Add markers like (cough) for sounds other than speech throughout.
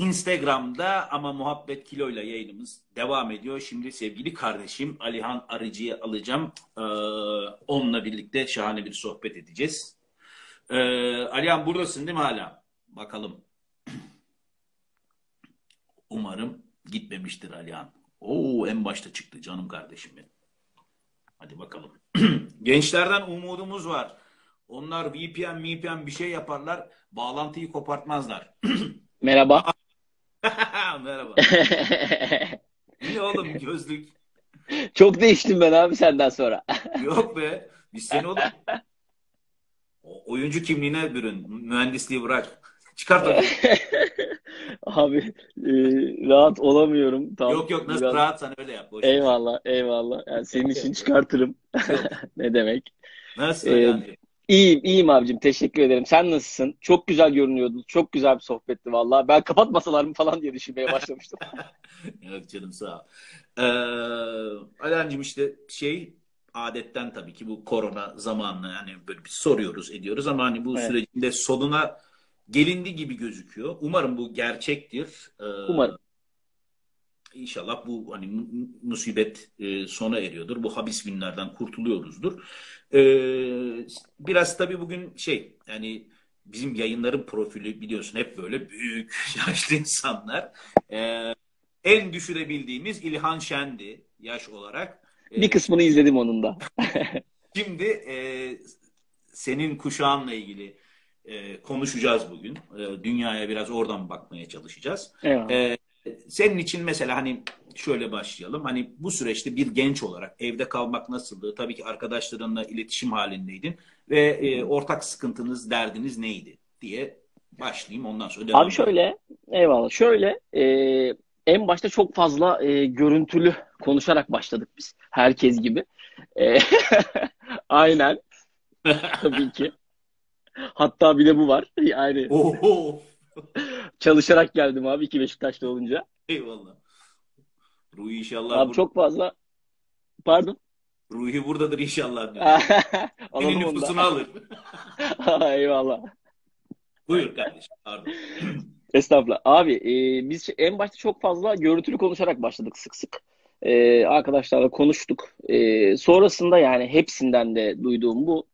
Instagram'da ama muhabbet kiloyla yayınımız devam ediyor. Şimdi sevgili kardeşim Alihan Arıcı'yı alacağım. Ee, onunla birlikte şahane bir sohbet edeceğiz. Ee, Alihan buradasın değil mi hala? Bakalım. (clears throat) Umarım gitmemiştir Alihan. Oo en başta çıktı canım kardeşim benim. Hadi bakalım. (clears throat) Gençlerden umudumuz var. Onlar VPN, VPN bir şey yaparlar. Bağlantıyı kopartmazlar. (clears throat) Merhaba. Merhaba. (laughs) Ne oğlum gözlük? Çok değiştim ben abi senden sonra. (laughs) Yok be. Biz seni oğlum. O- Oyuncu kimliğine bürün. Mühendisliği bırak. Çıkart onu. (laughs) Abi e, rahat olamıyorum. Tam Yok yok nasıl biraz- rahatsan öyle yap. Boş ver. Eyvallah eyvallah. Yani senin için çıkartırım. Ne demek? Nasıl Ee, yani? İyiyim iyiyim abicim teşekkür ederim. Sen nasılsın? Çok güzel görünüyordun. Çok güzel bir sohbetti vallahi. Ben kapatmasalar mı falan diye düşünmeye başlamıştım. (laughs) Yok canım sağ ol. Ee, Alancığım işte şey adetten tabii ki bu korona zamanını hani böyle bir soruyoruz ediyoruz ama hani bu Evet. sürecinde sonuna gelindi gibi gözüküyor. Umarım bu gerçektir. Ee, Umarım. İnşallah bu hani mu- musibet e, sona eriyordur. Bu habis günlerden kurtuluyoruzdur. Ee, biraz tabii bugün şey yani bizim yayınların profili biliyorsun hep böyle büyük (laughs) yaşlı insanlar. Ee, en düşürebildiğimiz İlhan Şen'di yaş olarak. Ee, Bir kısmını izledim onun da. (laughs) Şimdi e, senin kuşağınla ilgili e, konuşacağız bugün. E, dünyaya biraz oradan bakmaya çalışacağız. Ee, senin için mesela hani şöyle başlayalım. Hani bu süreçte bir genç olarak evde kalmak nasıldı? Tabii ki arkadaşlarınla iletişim halindeydin ve e, ortak sıkıntınız, derdiniz neydi diye başlayayım. Ondan sonra devam Abi şöyle, eyvallah. Şöyle, e, en başta çok fazla e, görüntülü konuşarak başladık biz. Herkes gibi. E, (laughs) aynen, (laughs) tabii ki. Hatta bir de bu var. Yani Oho! (laughs) çalışarak geldim abi iki Beşiktaş'ta olunca. Eyvallah. Ruhi inşallah Abi bur- çok fazla, pardon. Ruhi buradadır inşallah diyor. (laughs) Senin nüfusunu alır. (laughs) Eyvallah. Buyur kardeşim. Pardon. (clears throat) Estağfurullah. Abi e, biz en başta çok fazla görüntülü konuşarak başladık sık sık. E, arkadaşlarla konuştuk. E, sonrasında yani hepsinden de duyduğum bu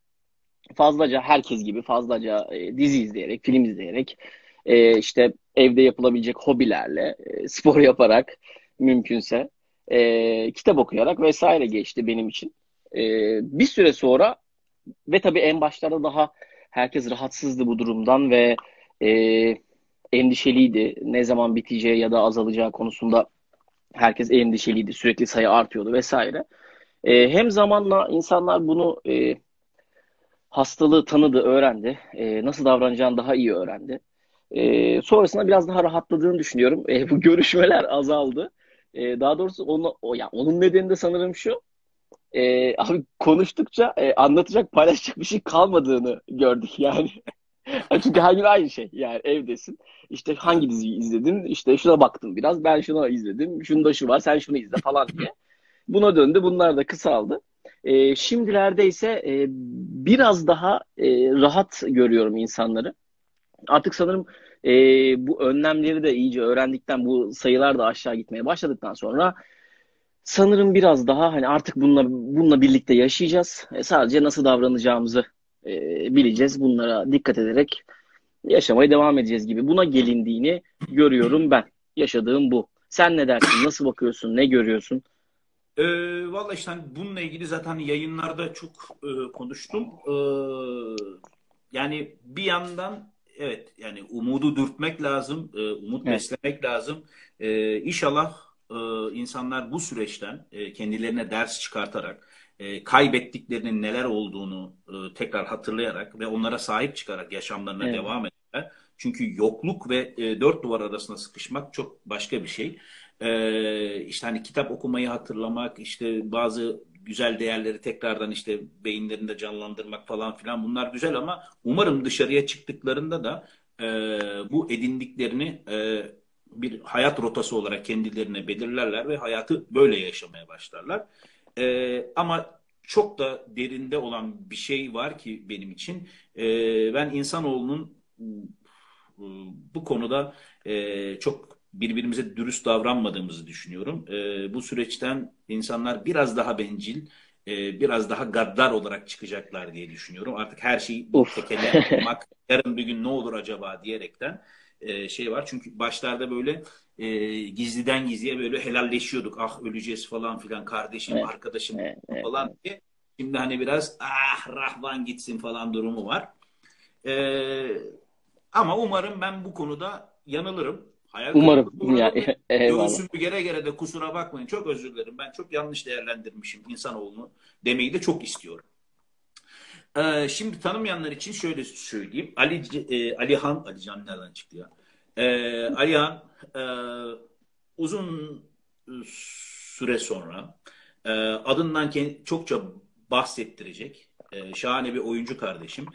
fazlaca herkes gibi fazlaca e, dizi izleyerek, film izleyerek e, işte evde yapılabilecek hobilerle, e, spor yaparak mümkünse e, kitap okuyarak vesaire geçti benim için. E, bir süre sonra ve tabii en başlarda daha herkes rahatsızdı bu durumdan ve e, endişeliydi. Ne zaman biteceği ya da azalacağı konusunda herkes endişeliydi. Sürekli sayı artıyordu vesaire. E, hem zamanla insanlar bunu e, hastalığı tanıdı, öğrendi. E, nasıl davranacağını daha iyi öğrendi. E, sonrasında biraz daha rahatladığını düşünüyorum. E, bu (laughs) görüşmeler azaldı. E, daha doğrusu onu, o, ya onun nedeni de sanırım şu. E, abi konuştukça e, anlatacak, paylaşacak bir şey kalmadığını gördük yani. (laughs) Çünkü her gün aynı şey. Yani evdesin. İşte hangi diziyi izledin? İşte şuna baktım biraz. Ben şuna izledim. Şunda şu var. Sen şunu izle falan diye. Buna döndü. Bunlar da kısaldı. E, şimdilerde ise e, biraz daha e, rahat görüyorum insanları. Artık sanırım e, bu önlemleri de iyice öğrendikten, bu sayılar da aşağı gitmeye başladıktan sonra sanırım biraz daha hani artık bununla bununla birlikte yaşayacağız. E, sadece nasıl davranacağımızı e, bileceğiz. Bunlara dikkat ederek yaşamaya devam edeceğiz gibi. Buna gelindiğini görüyorum ben. Yaşadığım bu. Sen ne dersin? Nasıl bakıyorsun? Ne görüyorsun? Ee, Valla işte hani bununla ilgili zaten yayınlarda çok e, konuştum. Ee, yani bir yandan evet yani umudu dürtmek lazım, e, umut Evet. beslemek lazım. Ee, inşallah e, insanlar bu süreçten e, kendilerine ders çıkartarak, e, kaybettiklerinin neler olduğunu e, tekrar hatırlayarak ve onlara sahip çıkarak yaşamlarına Evet. devam ederler. Çünkü yokluk ve e, dört duvar arasında sıkışmak çok başka bir şey. Ee, işte hani kitap okumayı hatırlamak, işte bazı güzel değerleri tekrardan işte beyinlerinde canlandırmak falan filan bunlar güzel ama umarım dışarıya çıktıklarında da e, bu edindiklerini e, bir hayat rotası olarak kendilerine belirlerler ve hayatı böyle yaşamaya başlarlar. E, ama çok da derinde olan bir şey var ki benim için. E, ben insanoğlunun bu konuda e, çok birbirimize dürüst davranmadığımızı düşünüyorum. E, bu süreçten insanlar biraz daha bencil, e, biraz daha gaddar olarak çıkacaklar diye düşünüyorum. Artık her şeyi tekellemek, (laughs) yarın bir gün ne olur acaba diyerekten e, şey var. Çünkü başlarda böyle e, gizliden gizliye böyle helalleşiyorduk. Ah öleceğiz falan filan kardeşim, evet. arkadaşım evet, falan evet. diye. Şimdi hani biraz ah rahvan gitsin falan durumu var. Ee, ama umarım ben bu konuda yanılırım. Hayal umarım. Ya, Göğsümü gere gere de kusura bakmayın. Çok özür dilerim. Ben çok yanlış değerlendirmişim insanoğlunu demeyi de çok istiyorum. Ee, şimdi tanımayanlar için şöyle söyleyeyim. Ali e, Alihan, Alican nereden çıktı ya? Ee, Alihan e, uzun süre sonra e, adından çokça bahsettirecek e, şahane bir oyuncu kardeşim.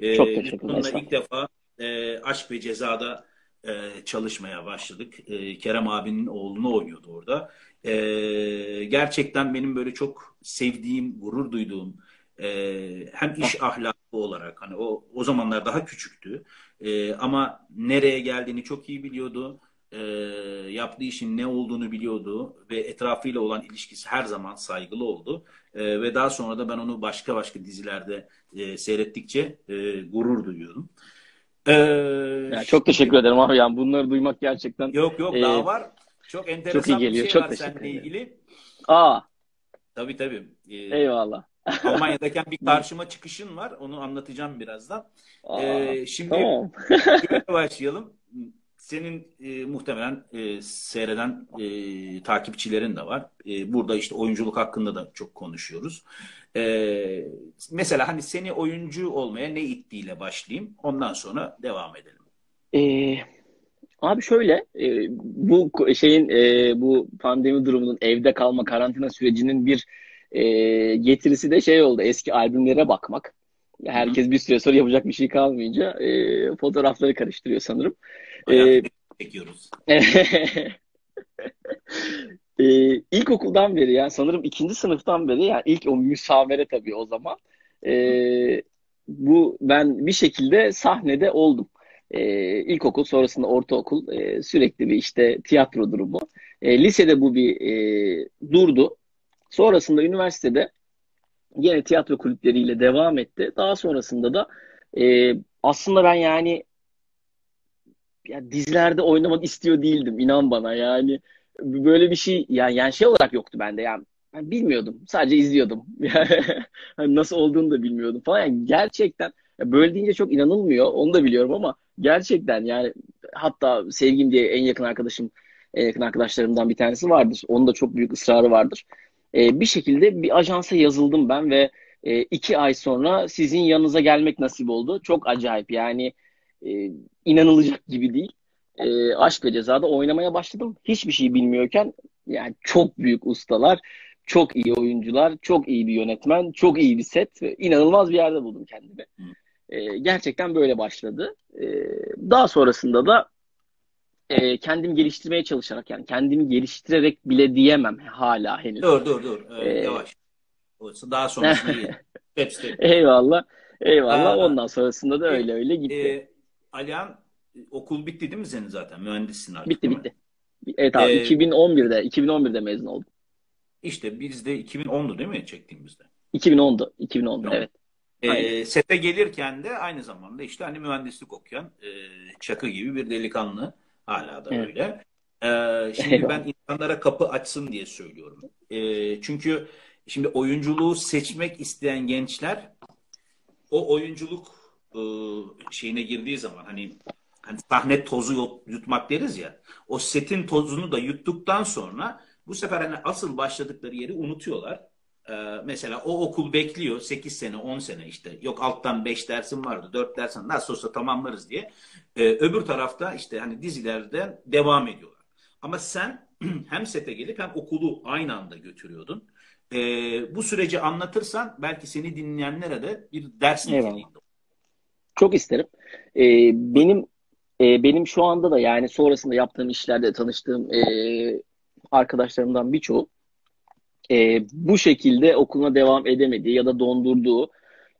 E, Çok teşekkürler. ilk defa e, Aşk ve Ceza'da e, çalışmaya başladık. E, Kerem abinin oğlunu oynuyordu orada. E, gerçekten benim böyle çok sevdiğim, gurur duyduğum e, hem iş ahlakı olarak hani o o zamanlar daha küçüktü e, ama nereye geldiğini çok iyi biliyordu e, yaptığı işin ne olduğunu biliyordu ve etrafıyla olan ilişkisi her zaman saygılı oldu. E, ve daha sonra da ben onu başka başka dizilerde e, seyrettikçe e, gurur duyuyorum. E, yani çok teşekkür ederim abi. Yani bunları duymak gerçekten Yok yok e, daha var. Çok enteresan çok iyi geliyor. bir şey çok var seninle ilgili. Aa. Tabii tabii. Ee, Eyvallah. Almanya'dayken bir (laughs) karşıma çıkışın var. Onu anlatacağım birazdan. Aa, ee, şimdi tamam. (laughs) (laughs) başlayalım senin e, muhtemelen e, seyreden e, takipçilerin de var. E, burada işte oyunculuk hakkında da çok konuşuyoruz. E, mesela hani seni oyuncu olmaya ne ittiğiyle başlayayım. Ondan sonra devam edelim. E, abi şöyle e, bu şeyin e, bu pandemi durumunun evde kalma karantina sürecinin bir e, getirisi de şey oldu. Eski albümlere bakmak. Herkes bir süre sonra yapacak bir şey kalmayınca e, fotoğrafları karıştırıyor sanırım. Ee, çekiyoruz. (laughs) ee, ilkokuldan beri yani sanırım ikinci sınıftan beri yani ilk o müsavere tabii o zaman e, bu ben bir şekilde sahnede oldum. E, ilkokul sonrasında ortaokul e, sürekli bir işte tiyatro durumu. E, lisede bu bir e, durdu. Sonrasında üniversitede yine tiyatro kulüpleriyle devam etti. Daha sonrasında da e, aslında ben yani ya dizilerde oynamak istiyor değildim inan bana yani böyle bir şey yani, yani şey olarak yoktu bende yani ben bilmiyordum sadece izliyordum. (laughs) Yani nasıl olduğunu da bilmiyordum falan. Yani gerçekten böyle deyince çok inanılmıyor onu da biliyorum ama gerçekten yani hatta sevgim diye en yakın arkadaşım en yakın arkadaşlarımdan bir tanesi vardır. Onun da çok büyük ısrarı vardır. Ee, bir şekilde bir ajansa yazıldım ben ve e, iki ay sonra sizin yanınıza gelmek nasip oldu. Çok acayip yani e, inanılacak gibi değil. E, Aşk ve Ceza'da oynamaya başladım. Hiçbir şey bilmiyorken yani çok büyük ustalar, çok iyi oyuncular, çok iyi bir yönetmen, çok iyi bir set ve inanılmaz bir yerde buldum kendimi. E, gerçekten böyle başladı. E, daha sonrasında da e, kendimi geliştirmeye çalışarak yani kendimi geliştirerek bile diyemem hala henüz. Dur dur dur. Ee, ee, yavaş. Daha sonrasında (laughs) step. Eyvallah. Eyvallah. Aa, Ondan sonrasında da öyle öyle gitti. E, Alihan okul bitti değil mi senin zaten? Mühendissin artık. Bitti bitti. Evet abi ee, 2011'de 2011'de mezun oldum. İşte biz de 2010'du değil mi çektiğimizde? 2010'du. 2010'du 2010. evet. E, sete gelirken de aynı zamanda işte hani mühendislik okuyan e, Çakı gibi bir delikanlı hala da evet. öyle. E, şimdi Eyvallah. ben insanlara kapı açsın diye söylüyorum. E, çünkü şimdi oyunculuğu seçmek isteyen gençler o oyunculuk e, şeyine girdiği zaman hani hani sahne tozu yutmak deriz ya. O setin tozunu da yuttuktan sonra bu sefer hani asıl başladıkları yeri unutuyorlar. Ee, mesela o okul bekliyor 8 sene 10 sene işte yok alttan 5 dersim vardı 4 dersim nasıl olsa tamamlarız diye. Ee, öbür tarafta işte hani dizilerden devam ediyorlar. Ama sen (clears throat) hem sete gelip hem okulu aynı anda götürüyordun. Ee, bu süreci anlatırsan belki seni dinleyenlere de bir ders niteliğinde çok isterim. E, benim e, benim şu anda da yani sonrasında yaptığım işlerde tanıştığım e, arkadaşlarımdan birçoğu e, bu şekilde okuluna devam edemediği ya da dondurduğu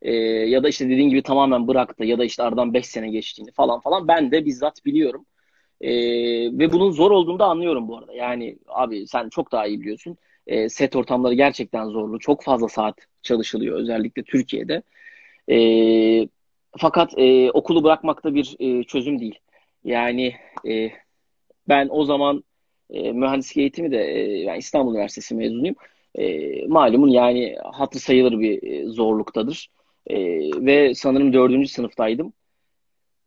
e, ya da işte dediğin gibi tamamen bıraktı ya da işte aradan 5 sene geçtiğini falan falan ben de bizzat biliyorum. E, ve bunun zor olduğunu da anlıyorum bu arada. Yani abi sen çok daha iyi biliyorsun. E, set ortamları gerçekten zorlu. Çok fazla saat çalışılıyor özellikle Türkiye'de. E, fakat e, okulu bırakmak da bir e, çözüm değil. Yani e, ben o zaman e, mühendislik eğitimi de e, yani İstanbul Üniversitesi mezunuyum. E, malumun yani hatır sayılır bir e, zorluktadır. E, ve sanırım dördüncü sınıftaydım.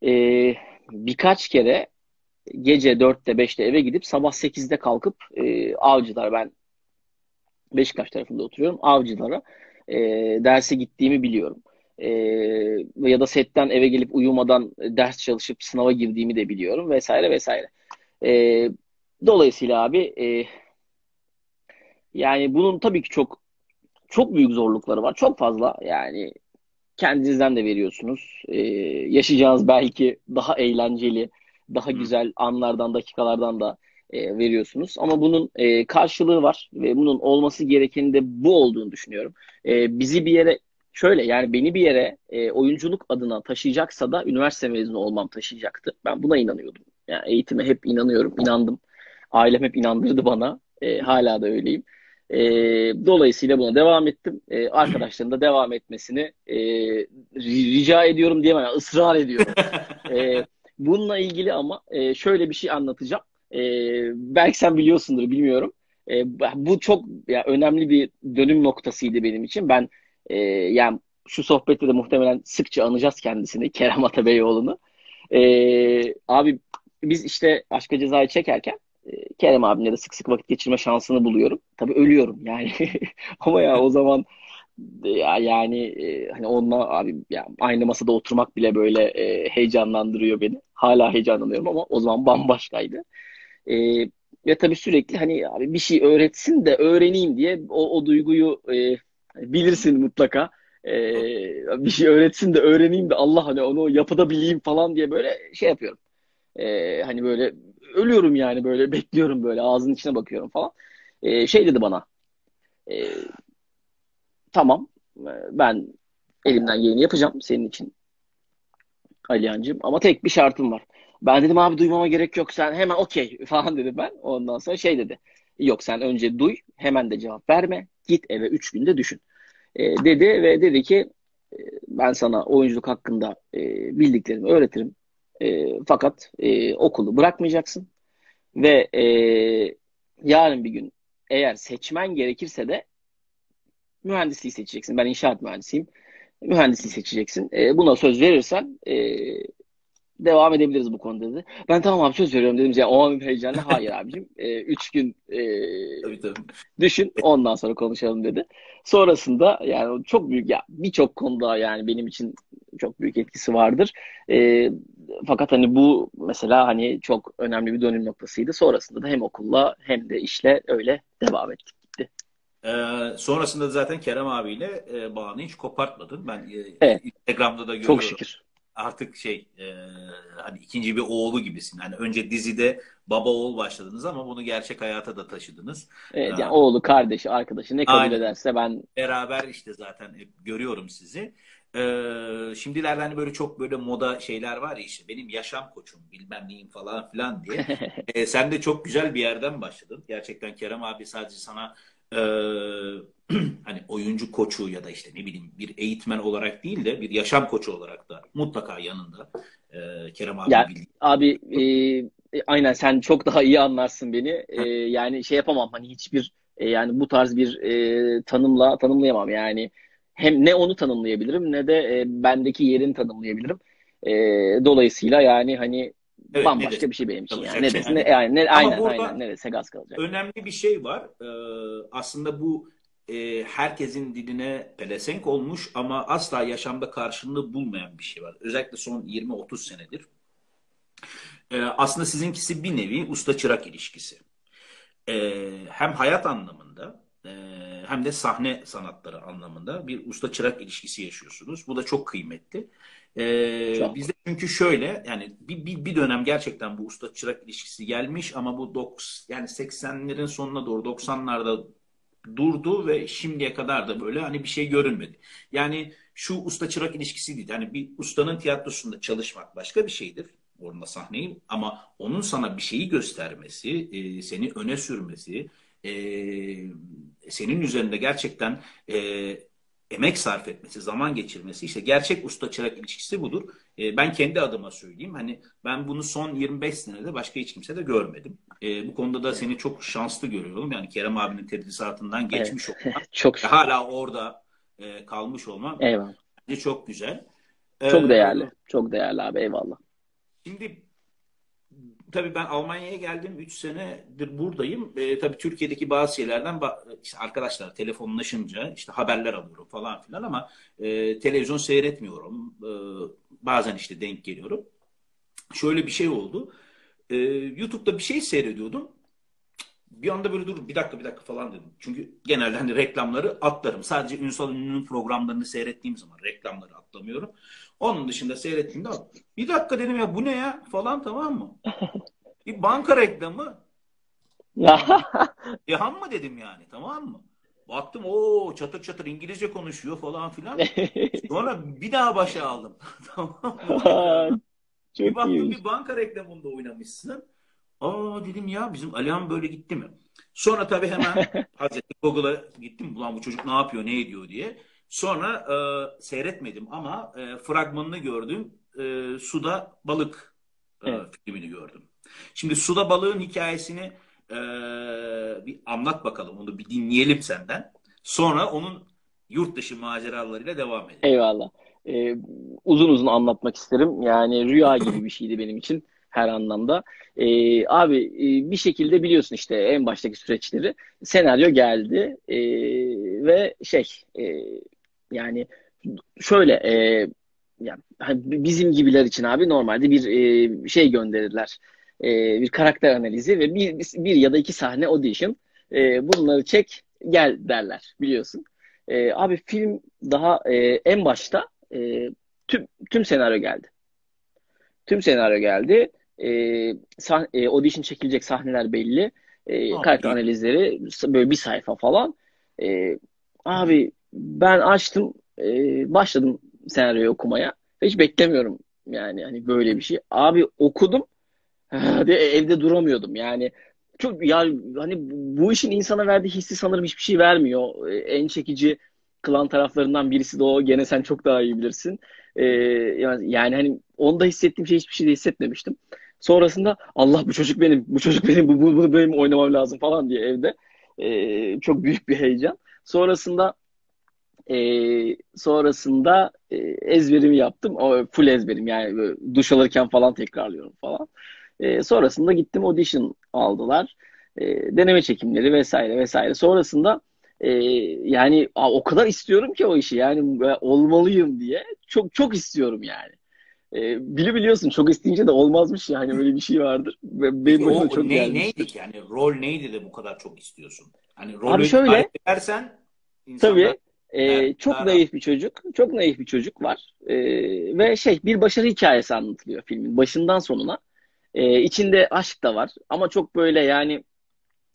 E, birkaç kere gece dörtte beşte eve gidip sabah sekizde kalkıp e, avcılar ben Beşiktaş tarafında oturuyorum. Avcılara e, derse gittiğimi biliyorum. E, ya da setten eve gelip uyumadan ders çalışıp sınava girdiğimi de biliyorum vesaire vesaire. E, dolayısıyla abi e, yani bunun tabii ki çok çok büyük zorlukları var. Çok fazla yani kendinizden de veriyorsunuz. E, yaşayacağınız belki daha eğlenceli, daha güzel anlardan, dakikalardan da e, veriyorsunuz. Ama bunun e, karşılığı var ve bunun olması gerekeni de bu olduğunu düşünüyorum. E, bizi bir yere şöyle yani beni bir yere e, oyunculuk adına taşıyacaksa da üniversite mezunu olmam taşıyacaktı. Ben buna inanıyordum. Yani eğitime hep inanıyorum, inandım. Ailem hep inandırdı bana. E, hala da öyleyim. E, dolayısıyla buna devam ettim. E, arkadaşların da devam etmesini e, rica ediyorum diyemem. Yani ısrar ediyorum. e, bununla ilgili ama e, şöyle bir şey anlatacağım. E, belki sen biliyorsundur bilmiyorum. E, bu çok ya, önemli bir dönüm noktasıydı benim için. Ben e, yani şu sohbette de muhtemelen sıkça anacağız kendisini (laughs) Kerem Atabeyoğlu'nu. E, abi biz işte Aşka Ceza'yı çekerken e, Kerem abimle de sık sık vakit geçirme şansını buluyorum. Tabii ölüyorum yani. (laughs) Ama ya o zaman ya yani e, hani onunla abi ya aynı masada oturmak bile böyle e, heyecanlandırıyor beni. Hala heyecanlanıyorum ama o zaman bambaşkaydı. E, ve tabii sürekli hani abi bir şey öğretsin de öğreneyim diye o, o duyguyu e, bilirsin mutlaka. E, bir şey öğretsin de öğreneyim de Allah hani onu yapıda bileyim falan diye böyle şey yapıyorum. E, hani böyle ölüyorum yani böyle bekliyorum böyle ağzının içine bakıyorum falan. E, şey dedi bana e, tamam ben elimden geleni yapacağım senin için Aliyancığım ama tek bir şartım var. Ben dedim abi duymama gerek yok sen hemen okey (laughs) falan dedim ben. Ondan sonra şey dedi. Yok sen önce duy hemen de cevap verme. Git eve 3 günde düşün. E, dedi ve dedi ki e, ben sana oyunculuk hakkında e, bildiklerimi öğretirim. E, fakat e, okulu bırakmayacaksın. Ve e, yarın bir gün eğer seçmen gerekirse de mühendisliği seçeceksin. Ben inşaat mühendisiyim. Mühendisliği seçeceksin. E, buna söz verirsen e, devam edebiliriz bu konuda dedi. Ben tamam abi söz veriyorum dedim. Yani o an heyecanla hayır (laughs) abicim. E, üç gün e, tabii, tabii. düşün ondan sonra konuşalım dedi. Sonrasında yani çok büyük ya birçok konuda yani benim için çok büyük etkisi vardır. E, fakat hani bu mesela hani çok önemli bir dönüm noktasıydı. Sonrasında da hem okulla hem de işle öyle devam ettik gitti. Ee, sonrasında da zaten Kerem abiyle e, bağını hiç kopartmadın. Ben e, evet. Instagram'da da görüyorum. Çok şükür artık şey e, hani ikinci bir oğlu gibisin. Hani önce dizide baba oğul başladınız ama bunu gerçek hayata da taşıdınız. Evet yani ee, oğlu, kardeşi, arkadaşı ne kabul aynen. ederse ben beraber işte zaten görüyorum sizi. Ee, şimdilerde hani böyle çok böyle moda şeyler var ya işte benim yaşam koçum bilmem neyim falan filan diye. (laughs) ee, sen de çok güzel bir yerden başladın. Gerçekten Kerem abi sadece sana e, (clears throat) hani oyuncu koçu ya da işte ne bileyim bir eğitmen olarak değil de bir yaşam koçu olarak da mutlaka yanında e, Kerem abi ya, Abi e, aynen sen çok daha iyi anlarsın beni. E, yani şey yapamam hani hiçbir e, yani bu tarz bir e, tanımla tanımlayamam yani. Hem ne onu tanımlayabilirim ne de e, bendeki yerini tanımlayabilirim. E, dolayısıyla yani hani Evet, bambaşka neresi? bir şey benim için yani. Neresi, şey, ne, yani, ne, aynen, aynen neresi gaz kalacak. Önemli bir şey var. Ee, aslında bu e, herkesin diline pelesenk olmuş ama asla yaşamda karşılığı bulmayan bir şey var. Özellikle son 20-30 senedir. E, aslında sizinkisi bir nevi usta-çırak ilişkisi. E, hem hayat anlamında e, hem de sahne sanatları anlamında bir usta-çırak ilişkisi yaşıyorsunuz. Bu da çok kıymetli. Ee, çok. Bizde çünkü şöyle yani bir, bir, bir dönem gerçekten bu usta çırak ilişkisi gelmiş ama bu 90 yani 80'lerin sonuna doğru 90'larda durdu ve şimdiye kadar da böyle hani bir şey görünmedi. Yani şu usta çırak ilişkisi değil. Yani bir ustanın tiyatrosunda çalışmak başka bir şeydir. Orada sahneyi ama onun sana bir şeyi göstermesi, e, seni öne sürmesi, e, senin üzerinde gerçekten e, emek sarf etmesi, zaman geçirmesi işte gerçek usta çırak ilişkisi budur. E, ben kendi adıma söyleyeyim. Hani ben bunu son 25 senede başka hiç kimse de görmedim. E, bu konuda da seni çok şanslı görüyorum. Yani Kerem abinin tedrisatından geçmiş evet. olman. (laughs) çok hala orada e, kalmış olman. Eyvallah. Bence çok güzel. Çok ee, değerli. Çok değerli abi eyvallah. Şimdi tabii ben Almanya'ya geldim. 3 senedir buradayım. E, tabii Türkiye'deki bazı şeylerden işte arkadaşlar telefonlaşınca işte haberler alıyorum falan filan ama e, televizyon seyretmiyorum. E, bazen işte denk geliyorum. Şöyle bir şey oldu. E, YouTube'da bir şey seyrediyordum. Bir anda böyle dur bir dakika bir dakika falan dedim. Çünkü genelde hani reklamları atlarım. Sadece Ünsal Ünlü'nün programlarını seyrettiğim zaman reklamları atlamıyorum. Onun dışında seyrettiğimde bir dakika dedim ya bu ne ya falan tamam mı? (laughs) Bir banka reklamı. Cihan (laughs) mı dedim yani tamam mı? Baktım o çatır çatır İngilizce konuşuyor falan filan. (laughs) Sonra bir daha başa aldım. tamam mı? Çok bir baktım iyiymiş. bir banka reklamında oynamışsın. Aa dedim ya bizim Alihan böyle gitti mi? Sonra tabii hemen (laughs) Hazreti Google'a gittim. Ulan bu çocuk ne yapıyor, ne ediyor diye. Sonra e, seyretmedim ama e, fragmanını gördüm. E, Suda Balık e, evet. filmini gördüm. Şimdi Suda Balığın hikayesini e, bir anlat bakalım. Onu bir dinleyelim senden. Sonra onun yurt dışı maceralarıyla devam edelim. Eyvallah. Ee, uzun uzun anlatmak isterim. Yani rüya gibi bir şeydi benim için her anlamda. Ee, abi e, bir şekilde biliyorsun işte en baştaki süreçleri senaryo geldi ee, ve şey e, yani şöyle e, yani hani bizim gibiler için abi normalde bir e, şey gönderirler. E, bir karakter analizi ve bir, bir ya da iki sahne audition. E, bunları çek gel derler biliyorsun. E, abi film daha e, en başta e, tüm tüm senaryo geldi. Tüm senaryo geldi. E, sah e, audition çekilecek sahneler belli. E, karakter analizleri böyle bir sayfa falan. E, abi ben açtım, e, başladım senaryoyu okumaya. Hiç beklemiyorum yani hani böyle bir şey. Abi okudum. (laughs) de evde duramıyordum. Yani çok ya hani bu işin insana verdiği hissi sanırım hiçbir şey vermiyor. E, en çekici klan taraflarından birisi de o. Gene sen çok daha iyi bilirsin. Ee, yani, yani hani onda hissettiğim şey hiçbir şey de hissetmemiştim. Sonrasında Allah bu çocuk benim, bu çocuk benim, bu, bu, bunu benim oynamam lazım falan diye evde. Ee, çok büyük bir heyecan. Sonrasında e, sonrasında e, ezberimi yaptım. O full ezberim yani duş alırken falan tekrarlıyorum falan. E, sonrasında gittim audition aldılar. E, deneme çekimleri vesaire vesaire. Sonrasında e, yani a, o kadar istiyorum ki o işi yani olmalıyım diye. Çok çok istiyorum yani. E, bili biliyorsun çok isteyince de olmazmış yani öyle bir şey vardır. Benim o, çok ne, neydi yani rol neydi de bu kadar çok istiyorsun? Hani rolü Abi şöyle, edersen insanlar... Tabii ee, çok ha. naif bir çocuk. Çok naif bir çocuk var. Ee, ve şey bir başarı hikayesi anlatılıyor filmin başından sonuna. Ee, içinde aşk da var ama çok böyle yani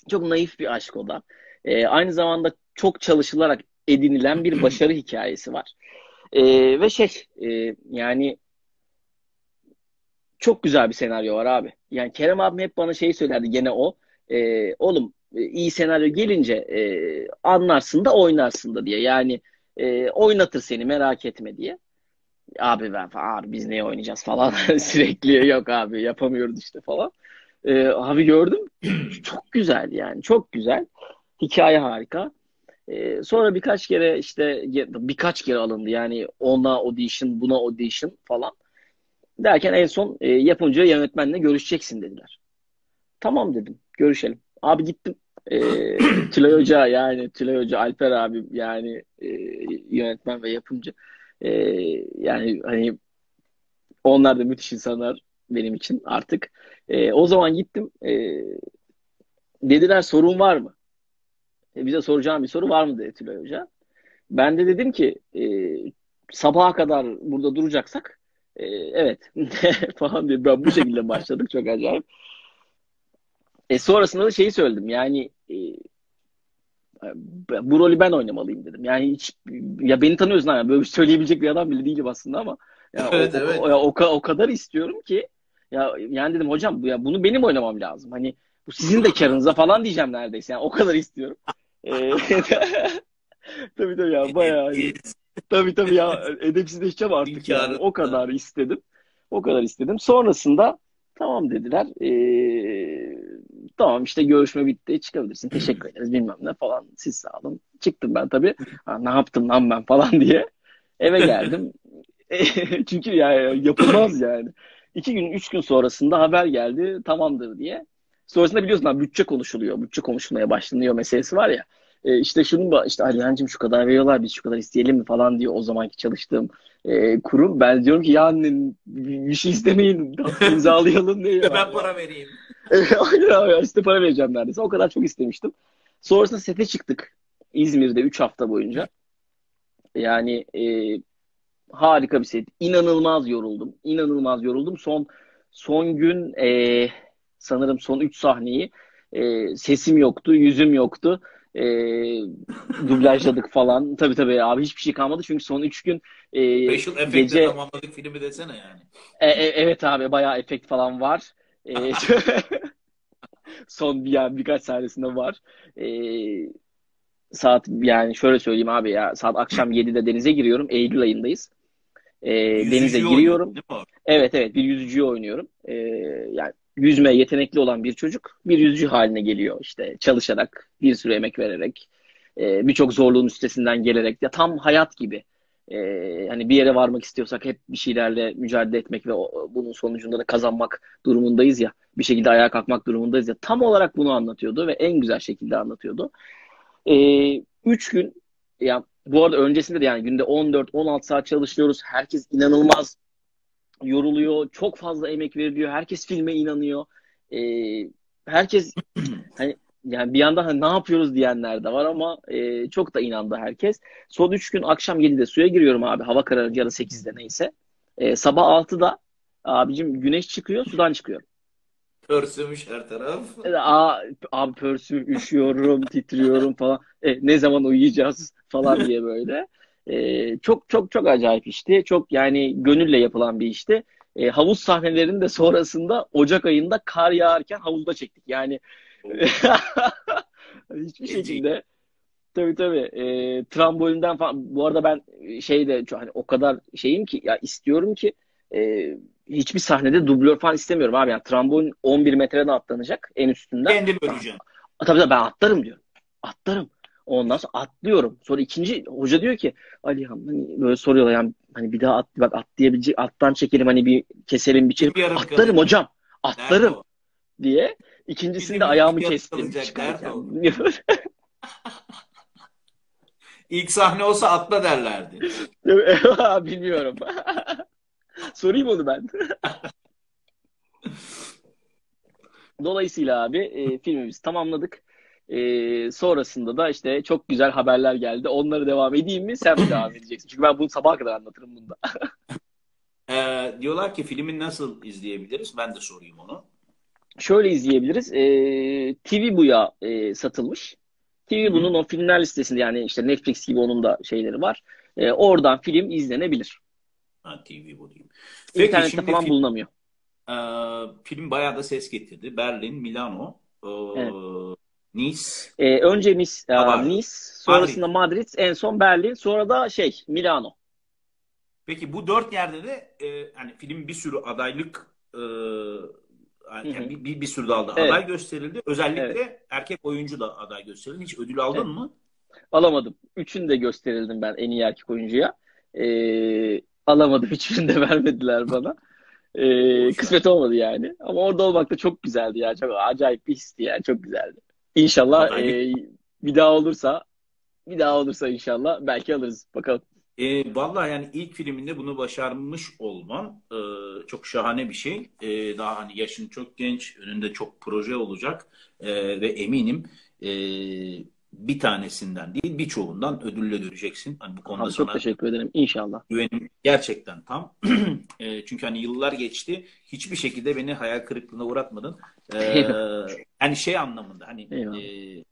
çok naif bir aşk o da. Ee, aynı zamanda çok çalışılarak edinilen bir (clears throat) başarı hikayesi var. Ee, ve şey e, yani çok güzel bir senaryo var abi. Yani Kerem abim hep bana şey söylerdi gene o. E, oğlum iyi senaryo gelince e, anlarsın da oynarsın da diye. Yani e, oynatır seni merak etme diye. Abi ben abi biz neye oynayacağız falan (laughs) sürekli yok abi yapamıyoruz işte falan. E, abi gördüm (clears throat) çok güzel yani çok güzel. Hikaye harika. E, sonra birkaç kere işte birkaç kere alındı yani ona audition buna audition falan. Derken en son e, yapımcı yönetmenle görüşeceksin dediler. Tamam dedim görüşelim. Abi gittim. E, (clears throat) Tülay Hoca yani Tülay Hoca, Alper abi yani e, yönetmen ve yapımcı. E, yani hani onlar da müthiş insanlar benim için artık. E, o zaman gittim. E, dediler sorun var mı? E, bize soracağım bir soru var mı dedi Tülay Hoca. Ben de dedim ki e, sabaha kadar burada duracaksak e, evet (laughs) falan diye ben bu şekilde başladık çok acayip. E sonrasında da şeyi söyledim. Yani e, bu rolü ben oynamalıyım dedim. Yani hiç ya beni tanıyorsun yani böyle bir söyleyebilecek bir adam bile değilim aslında ama ya (laughs) evet, o, evet. O, o, o, o kadar istiyorum ki ya yani dedim hocam bu ya bunu benim oynamam lazım. Hani bu sizin de karınıza falan diyeceğim neredeyse. Yani o kadar istiyorum. Ee, (laughs) tabii tabii ya bayağı (laughs) tabii tabii ya edepsizleşeceğim artık yani. O kadar istedim. O kadar istedim. Sonrasında tamam dediler. Ee, tamam işte görüşme bitti. Çıkabilirsin. Teşekkür ederiz bilmem ne falan. Siz sağ olun. Çıktım ben tabii. Ha, ne yaptım lan ben falan (laughs) diye. Eve geldim. (laughs) Çünkü ya yapılmaz yani. İki gün, üç gün sonrasında haber geldi tamamdır diye. Sonrasında biliyorsun abi bütçe konuşuluyor. Bütçe konuşulmaya başlanıyor meselesi var ya. E, işte şunu işte Alihan'cığım şu kadar veriyorlar biz şu kadar isteyelim mi falan diyor o zamanki çalıştığım e, kurum. Ben diyorum ki ya annem bir şey istemeyin (laughs) imzalayalım diye. ben para vereyim. (laughs) Aynen abi işte para vereceğim neredeyse. O kadar çok istemiştim. Sonrasında sete çıktık. İzmir'de 3 hafta boyunca. Yani e, harika bir set. İnanılmaz yoruldum. İnanılmaz yoruldum. Son son gün e, sanırım son 3 sahneyi e, sesim yoktu, yüzüm yoktu. E, dublajladık falan. Tabii tabii abi hiçbir şey kalmadı çünkü son 3 gün e, Special Effect'te gece... tamamladık filmi desene yani. E, e, evet abi bayağı efekt falan var. E, (laughs) son bir yani birkaç sahnesinde var. E, saat yani şöyle söyleyeyim abi ya saat akşam 7'de denize giriyorum. Eylül ayındayız. E, denize giriyorum. Evet evet bir yüzücüyü oynuyorum. E, yani yüzme yetenekli olan bir çocuk bir yüzücü haline geliyor işte çalışarak bir sürü emek vererek e, birçok zorluğun üstesinden gelerek ya tam hayat gibi e, hani bir yere varmak istiyorsak hep bir şeylerle mücadele etmek ve bunun sonucunda da kazanmak durumundayız ya bir şekilde ayağa kalkmak durumundayız ya tam olarak bunu anlatıyordu ve en güzel şekilde anlatıyordu. E, üç gün ya bu arada öncesinde de yani günde 14-16 saat çalışıyoruz. Herkes inanılmaz yoruluyor. Çok fazla emek veriliyor. Herkes filme inanıyor. E, herkes (clears throat) hani yani bir yandan hani ne yapıyoruz diyenler de var ama e, çok da inandı herkes. Son 3 gün akşam 7'de suya giriyorum abi. Hava kararınca ya da 8'de neyse. E, sabah 6'da abicim güneş çıkıyor sudan çıkıyorum. Pörsümüş her taraf. E, aa, abi pörsüm, üşüyorum, titriyorum falan. E, ne zaman uyuyacağız falan diye böyle. E, çok çok çok acayip işti. Çok yani gönülle yapılan bir işti. E, havuz sahnelerini de sonrasında Ocak ayında kar yağarken havuzda çektik. Yani (laughs) hiçbir şekilde tabii tabii e, trambolinden falan bu arada ben şeyde hani o kadar şeyim ki ya istiyorum ki e, hiçbir sahnede dublör falan istemiyorum abi. Yani trambolin 11 metreden atlanacak en üstünden. Kendim öleceğim. Tabii tabii ben atlarım diyorum. Atlarım. Ondan sonra atlıyorum. Sonra ikinci hoca diyor ki Ali hani böyle soruyorlar yani hani bir daha at bak at diyebilecek attan çekelim hani bir keselim biçelim. Bir atlarım kalıyor. hocam. Atlarım diye. İkincisinde ayağımı kestim. (laughs) İlk sahne olsa atla derlerdi. (laughs) Bilmiyorum. (laughs) Sorayım onu ben. Dolayısıyla abi e, filmimizi tamamladık. E, sonrasında da işte çok güzel haberler geldi. Onları devam edeyim mi? Sen mi (coughs) devam edeceksin? Çünkü ben bunu sabaha kadar anlatırım bunda. (laughs) e, diyorlar ki filmi nasıl izleyebiliriz? Ben de sorayım onu. Şöyle izleyebiliriz. E, TV Bu'ya e, satılmış. TV Bu'nun o filmler listesinde yani işte Netflix gibi onun da şeyleri var. E, oradan film izlenebilir. Ha, TV Bu diyeyim. Peki, İnternette falan film, bulunamıyor. E, film bayağı da ses getirdi. Berlin, Milano, e, evet. Nice. E, önce Nice, e, Nice, sonrasında Madrid. Madrid, en son Berlin, sonra da şey Milano. Peki bu dört yerde de e, hani film bir sürü adaylık e, yani bir, bir, bir sürü dalda evet. aday gösterildi. Özellikle evet. erkek oyuncu da aday gösterildi. Hiç ödül aldın evet. mı? Alamadım. Üçünü de gösterildim ben en iyi erkek oyuncuya. Ee, alamadım. (laughs) Hiçbirini de vermediler bana. Ee, kısmet olmadı yani. Ama orada olmak da çok güzeldi ya. Çok acayip bir histi yani. Çok güzeldi. İnşallah e, bir daha olursa bir daha olursa inşallah belki alırız. Bakalım. E, vallahi yani ilk filminde bunu başarmış olman e, çok şahane bir şey. E, daha hani yaşın çok genç, önünde çok proje olacak e, ve eminim e, bir tanesinden değil birçoğundan ödülle göreceksin. Hani bu konuda Abi, çok teşekkür ederim. İnşallah. Güvenim gerçekten tam. (clears throat) e, çünkü hani yıllar geçti. Hiçbir şekilde beni hayal kırıklığına uğratmadın. E, hani şey anlamında hani e,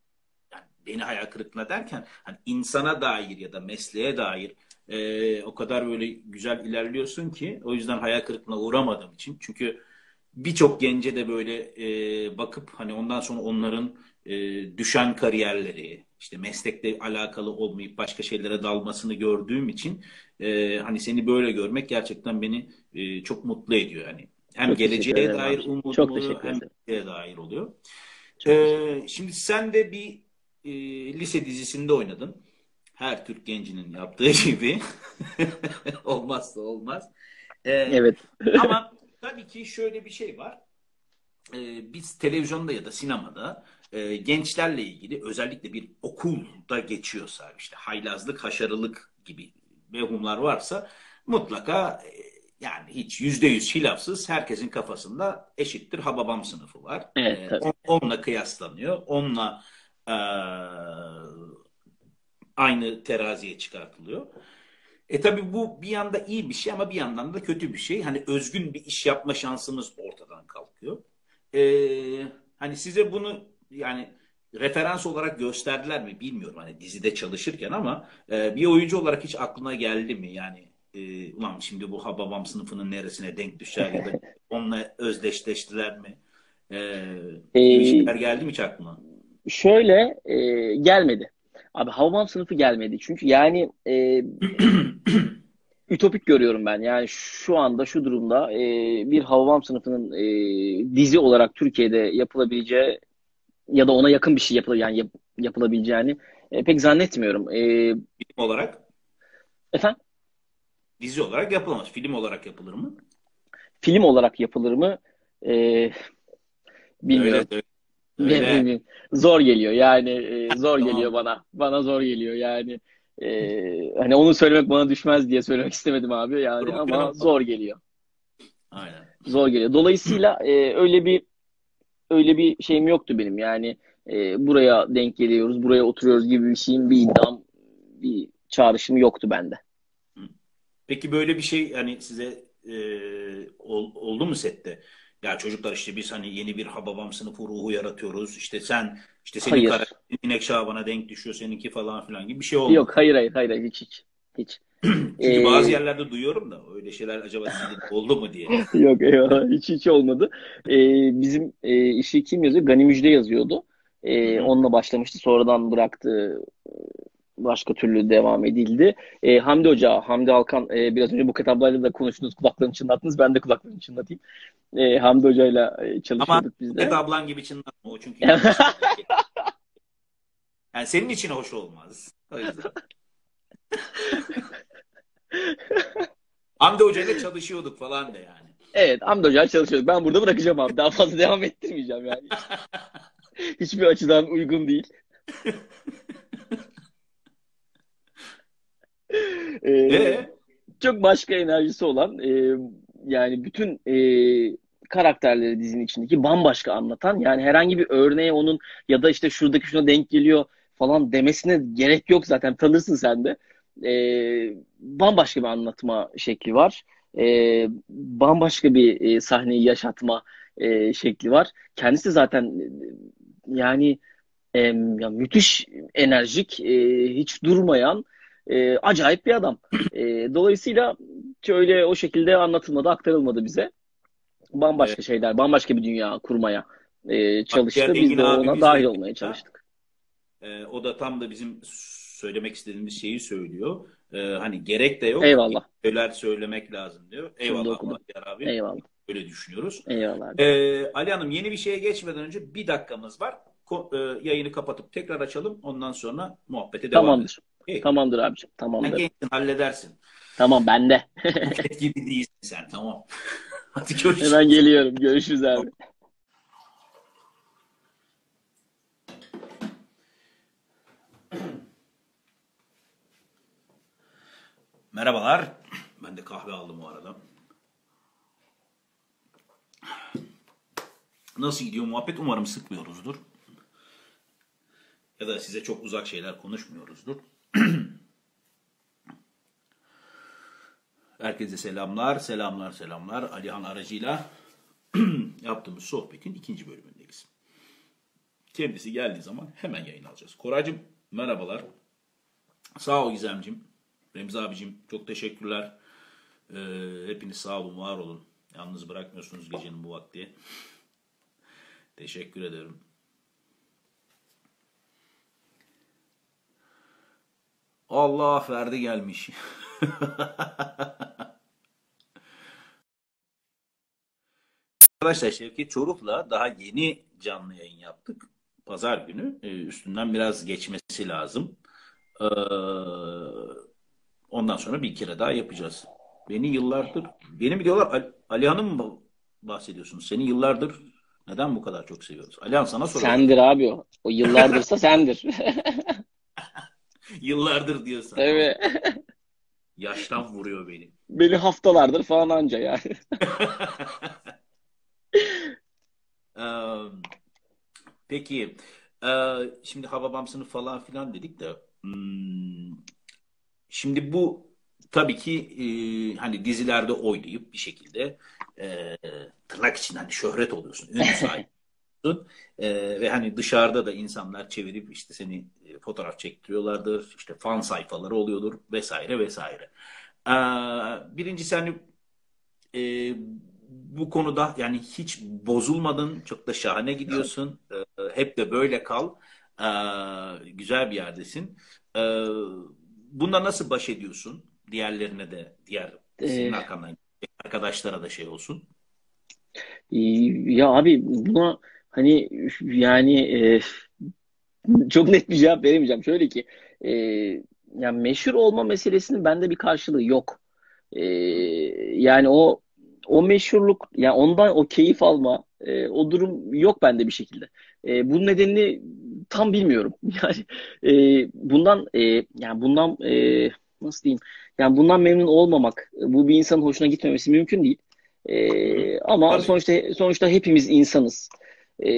beni hayal kırıklığına derken hani insana dair ya da mesleğe dair e, o kadar böyle güzel ilerliyorsun ki o yüzden hayal kırıklığına uğramadığım için çünkü birçok gence de böyle e, bakıp hani ondan sonra onların e, düşen kariyerleri işte meslekle alakalı olmayıp başka şeylere dalmasını gördüğüm için e, hani seni böyle görmek gerçekten beni e, çok mutlu ediyor yani. Hem Çok geleceğe dair umudum Çok oluyor hem geleceğe dair oluyor. Çok Ee, şimdi sen de bir e, lise dizisinde oynadın. Her Türk gencinin yaptığı (laughs) gibi. (laughs) Olmazsa olmaz. Ee, Evet. (laughs) ama tabii ki şöyle bir şey var. Ee, biz televizyonda ya da sinemada e, gençlerle ilgili özellikle bir okulda geçiyorsa işte haylazlık, haşarılık gibi mevhumlar varsa mutlaka e, yani hiç yüzde yüz hilafsız herkesin kafasında eşittir Hababam sınıfı var. Evet, Ee, tabii. on- onunla kıyaslanıyor. Onunla e, aynı teraziye çıkartılıyor. E tabii bu bir yanda iyi bir şey ama bir yandan da kötü bir şey. Hani özgün bir iş yapma şansımız ortadan kalkıyor. E, hani size bunu yani referans olarak gösterdiler mi bilmiyorum hani dizide çalışırken ama e, bir oyuncu olarak hiç aklına geldi mi? Yani e, ulan şimdi bu Hababam sınıfının neresine denk düşer ya da (laughs) onunla özdeşleştiler mi? E, Ee, şeyler geldi mi hiç aklına? şöyle e, gelmedi. Abi Havvam sınıfı gelmedi. Çünkü yani e, (clears throat) ütopik görüyorum ben. Yani şu anda şu durumda e, bir Havvam sınıfının e, dizi olarak Türkiye'de yapılabileceği ya da ona yakın bir şey yapıl yani yap- yapılabileceğini e, pek zannetmiyorum. E, Film olarak efendim dizi olarak yapılamaz. Film olarak yapılır mı? film olarak yapılır mı? E, bilmiyorum. Öyle, öyle. bileyim. Zor geliyor yani e, (laughs) zor Tamam. geliyor bana. Bana zor geliyor yani. E, hani onu söylemek bana düşmez diye söylemek istemedim abi yani ama zor geliyor. Aynen. Zor geliyor. Dolayısıyla e, öyle bir öyle bir şeyim yoktu benim yani e, buraya denk geliyoruz, buraya oturuyoruz gibi bir şeyim, bir iddiam, bir çağrışım yoktu bende. Peki böyle bir şey hani size e, ol- oldu mu sette? Ya çocuklar işte biz hani yeni bir Hababam sınıfı ruhu yaratıyoruz. İşte sen işte senin Hayır. karakterin İnek Şaban'a denk düşüyor seninki falan filan gibi bir şey oldu. Yok hayır hayır hayır hayır, hiç hiç. Hiç. (clears throat) Çünkü Ee, bazı yerlerde duyuyorum da öyle şeyler acaba de oldu mu diye. (laughs) Yok eyvallah hiç hiç olmadı. Ee, bizim e, işi kim yazıyor? Gani Müjde yazıyordu. Ee, onunla başlamıştı. Sonradan bıraktı. Başka türlü devam edildi. Ee, Hamdi Hoca, Hamdi Alkan e, biraz önce bu ablayla da konuştunuz. Kulaklarını çınlattınız. Ben de kulaklarını çınlatayım. Ee, Hamdi Hoca'yla e, Ama çalışıyorduk biz de. Buket ablan gibi çınlatma o çünkü. (laughs) Yani senin için hoş olmaz. O yüzden. Hamdi Hoca ile çalışıyorduk falan da yani. Evet Hamdi Hoca'yla çalışıyorduk. Ben burada bırakacağım abi. Daha fazla devam ettirmeyeceğim yani. (laughs) Hiçbir açıdan uygun değil. (laughs) Ee, Ee? çok başka enerjisi olan e, yani bütün e, karakterleri dizinin içindeki bambaşka anlatan yani herhangi bir örneğe onun ya da işte şuradaki şuna denk geliyor falan demesine gerek yok zaten tanırsın sen de. E, bambaşka bir anlatma şekli var. E, bambaşka bir e, sahneyi yaşatma e, şekli var. Kendisi zaten e, yani e, ya müthiş enerjik, e, hiç durmayan e, acayip bir adam. E, dolayısıyla şöyle o şekilde anlatılmadı, aktarılmadı bize. Bambaşka Evet. şeyler, bambaşka bir dünya kurmaya e, çalıştı. Biz de ona dahil olmaya çalıştık. Ee, o da tam da bizim söylemek istediğimiz şeyi söylüyor. Ee, hani gerek de yok. Eyvallah. Şeyler söylemek lazım diyor. Eyvallah. Bahtiyar abi. Eyvallah. Öyle düşünüyoruz. Eyvallah. Ee, Ali Hanım yeni bir şeye geçmeden önce bir dakikamız var. Ko- e, yayını kapatıp tekrar açalım. Ondan sonra muhabbete devam edelim. Tamamdır. Okey. Tamamdır abiciğim. Sen Tamamdır. gençsin halledersin. Tamam bende. Buket gibi değilsin sen tamam. (laughs) Hadi görüşürüz. Hemen geliyorum. Görüşürüz abi. Merhabalar. Ben de kahve aldım bu arada. Nasıl gidiyor muhabbet? Umarım sıkmıyoruzdur. Ya da size çok uzak şeyler konuşmuyoruzdur. (clears throat) Herkese selamlar, selamlar, selamlar. Alihan aracıyla (clears throat) yaptığımız sohbetin ikinci bölümündeyiz. Kendisi geldiği zaman hemen yayın alacağız. Koraycığım merhabalar. Sağ ol Gizemcim. Remzi abicim çok teşekkürler. Ee, hepiniz sağ olun, var olun. Yalnız bırakmıyorsunuz gecenin bu vakti. Teşekkür ederim. Allah Ferdi gelmiş. (laughs) Arkadaşlar Şevket Çoruk'la daha yeni canlı yayın yaptık. Pazar günü. Ee, üstünden biraz geçmesi lazım. Ee, ondan sonra bir kere daha yapacağız. Beni yıllardır, beni diyorlar Ali, Alihan'ı mı bahsediyorsunuz? Seni yıllardır neden bu kadar çok seviyoruz? Alihan sana soruyorum. Sendir abi o. O yıllardırsa (laughs) sendir. (laughs) Yıllardır diyorsan. Evet. Yaştan vuruyor beni. Beni haftalardır falan anca yani. (laughs) Ee, peki ee, şimdi Hababamsını falan filan dedik de hmm, şimdi bu tabii ki e, hani dizilerde oynayıp bir şekilde e, tırnak için hani şöhret oluyorsun, ünlü (laughs) sahibi. E, ve hani dışarıda da insanlar çevirip işte seni e, fotoğraf çektiriyorlardır, işte fan sayfaları oluyordur vesaire vesaire. E, birincisi hani e, bu konuda yani hiç bozulmadın, çok da şahane gidiyorsun. E, hep de böyle kal. E, güzel bir yerdesin. E, bununla nasıl baş ediyorsun? Diğerlerine de, diğer senin Ee, arkandan arkadaşlara da şey olsun. ya abi buna hani yani e, çok net bir cevap veremeyeceğim. Şöyle ki e, yani meşhur olma meselesinin bende bir karşılığı yok. E, yani o o meşhurluk yani ondan o keyif alma e, o durum yok bende bir şekilde. E, bunun nedenini tam bilmiyorum. (laughs) Yani e, bundan e, yani bundan e, nasıl diyeyim? Yani bundan memnun olmamak, bu bir insanın hoşuna gitmemesi mümkün değil. E, ama Tabii. sonuçta sonuçta hepimiz insanız. E,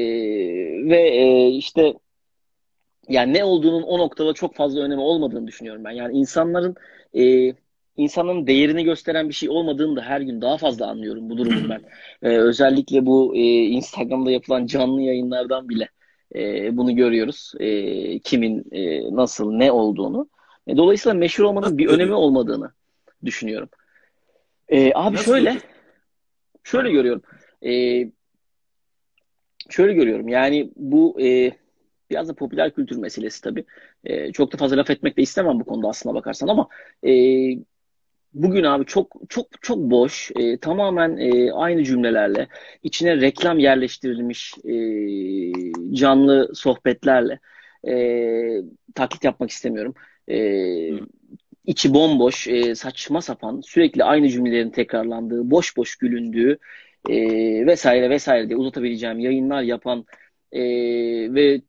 ve e, işte yani ne olduğunun o noktada çok fazla önemi olmadığını düşünüyorum ben. Yani insanların e, insanın değerini gösteren bir şey olmadığını da her gün daha fazla anlıyorum bu durumun (laughs) ben. E, özellikle bu e, Instagram'da yapılan canlı yayınlardan bile e, bunu görüyoruz. E, kimin e, nasıl ne olduğunu. E, dolayısıyla meşhur olmanın Nasıl bir önemi olmadığını düşünüyorum. E, abi Nasıl şöyle görüyorsun? şöyle görüyorum. E, şöyle görüyorum. Yani bu e, biraz da popüler kültür meselesi tabii. E, çok da fazla laf etmek de istemem bu konuda aslına bakarsan ama e, bugün abi çok çok çok boş, e, tamamen e, aynı cümlelerle, içine reklam yerleştirilmiş e, canlı sohbetlerle e, taklit yapmak istemiyorum. E, Hı. içi bomboş, e, saçma sapan, sürekli aynı cümlelerin tekrarlandığı, boş boş gülündüğü e, vesaire vesaire diye uzatabileceğim yayınlar yapan e, ve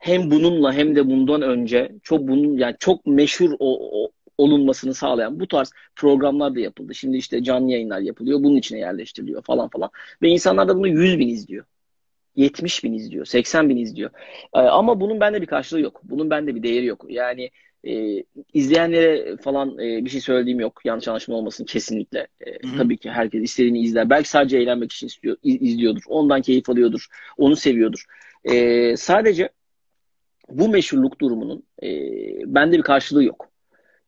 hem bununla hem de bundan önce çok bunun yani çok meşhur o, o- olunmasını sağlayan bu tarz programlar da yapıldı. Şimdi işte canlı yayınlar yapılıyor, bunun içine yerleştiriliyor falan falan. Ve insanlar da bunu 100 bin izliyor. 70 bin izliyor, 80 bin izliyor. Ee, ama bunun bende bir karşılığı yok. Bunun bende bir değeri yok. Yani e, izleyenlere falan e, bir şey söylediğim yok. Yanlış anlaşılma olmasın kesinlikle. E, tabii ki herkes istediğini izler. Belki sadece eğlenmek için istiyor, iz- izliyordur. Ondan keyif alıyordur. Onu seviyordur. E, sadece bu meşhurluk durumunun e, bende bir karşılığı yok.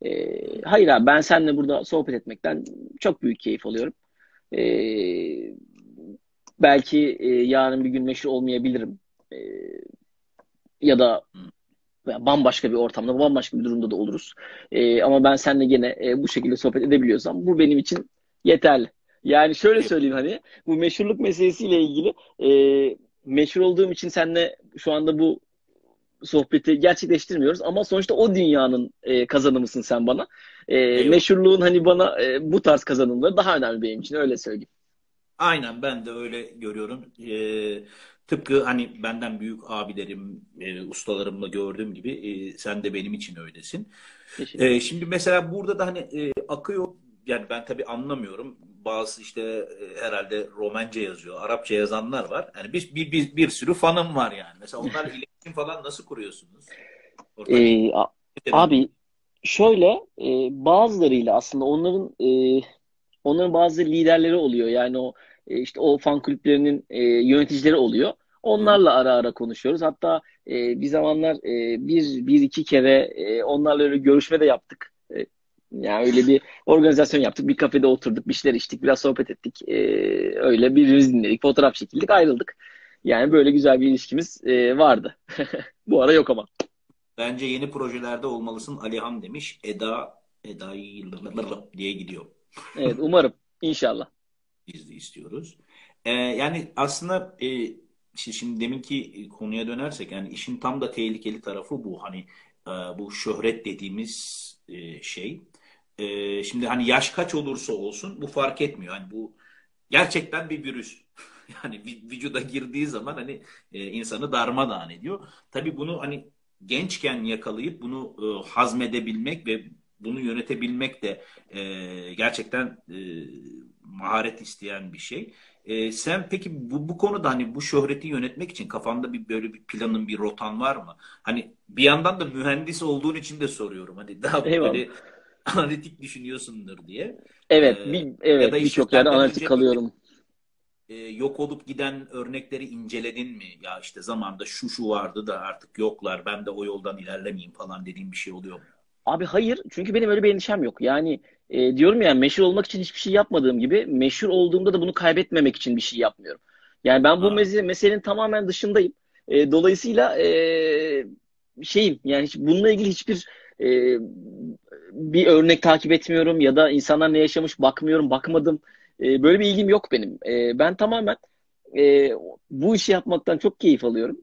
E, hayır abi ben seninle burada sohbet etmekten çok büyük keyif alıyorum. E, belki e, yarın bir gün meşhur olmayabilirim. E, ya da bambaşka bir ortamda, bambaşka bir durumda da oluruz. E, ama ben seninle gene e, bu şekilde sohbet edebiliyorsam bu benim için yeterli. Yani şöyle söyleyeyim hani bu meşhurluk meselesiyle ilgili e, meşhur olduğum için seninle şu anda bu sohbeti gerçekleştirmiyoruz ama sonuçta o dünyanın e, kazanımısın sen bana. E, Eyvallah. meşhurluğun hani bana e, bu tarz kazanımları daha önemli benim için öyle söyleyeyim. Aynen ben de öyle görüyorum. Ee, tıpkı hani benden büyük abilerim, e, ustalarımla gördüğüm gibi e, sen de benim için öylesin. Ee, şimdi mesela burada da hani e, akıyor yani ben tabii anlamıyorum. Bazı işte e, herhalde Romence yazıyor, Arapça yazanlar var. Yani bir, bir, bir, bir sürü fanım var yani. Mesela onlarla (laughs) iletişim falan nasıl kuruyorsunuz? E, nedir? abi şöyle e, bazılarıyla aslında onların e, onların bazı liderleri oluyor. Yani o e, işte o fan kulüplerinin e, yöneticileri oluyor. Onlarla ara ara konuşuyoruz. Hatta e, bir zamanlar e, bir, bir iki kere e, onlarla öyle görüşme de yaptık. E, yani öyle bir organizasyon yaptık. Bir kafede oturduk, bir şeyler içtik, biraz sohbet ettik. E, öyle birbirimizi dinledik, fotoğraf çekildik, ayrıldık. Yani böyle güzel bir ilişkimiz e, vardı. (laughs) Bu ara yok ama. Bence yeni projelerde olmalısın Alihan demiş. Eda Eda diye gidiyor. Evet umarım. İnşallah. (laughs) Biz de istiyoruz. Ee, yani aslında e, şimdi deminki konuya dönersek yani işin tam da tehlikeli tarafı bu. Hani e, bu şöhret dediğimiz e, şey. E, şimdi hani yaş kaç olursa olsun bu fark etmiyor. Hani bu gerçekten bir virüs. (laughs) Yani vücuda girdiği zaman hani e, insanı darmadağın ediyor. Tabii bunu hani gençken yakalayıp bunu e, hazmedebilmek ve bunu yönetebilmek de e, gerçekten e, maharet isteyen bir şey. E, sen peki bu, bu konuda hani bu şöhreti yönetmek için kafanda bir böyle bir planın, bir rotan var mı? Hani bir yandan da mühendis olduğun için de soruyorum. Hani daha Eyvallah. böyle (laughs) analitik düşünüyorsundur diye. Evet, ee, bir, evet birçok yerde analitik kalıyorum. E, yok olup giden örnekleri inceledin mi? Ya işte zamanda şu şu vardı da artık yoklar. Ben de o yoldan ilerlemeyeyim falan dediğim bir şey oluyor mu? Abi hayır. Çünkü benim öyle bir endişem yok. Yani e, diyorum ya meşhur olmak için hiçbir şey yapmadığım gibi meşhur olduğumda da bunu kaybetmemek için bir şey yapmıyorum. Yani ben bu mes meselenin tamamen dışındayım. E, dolayısıyla e, şeyim yani hiç, bununla ilgili hiçbir e, bir örnek takip etmiyorum ya da insanlar ne yaşamış bakmıyorum, bakmadım. E, böyle bir ilgim yok benim. E, ben tamamen e, bu işi yapmaktan çok keyif alıyorum.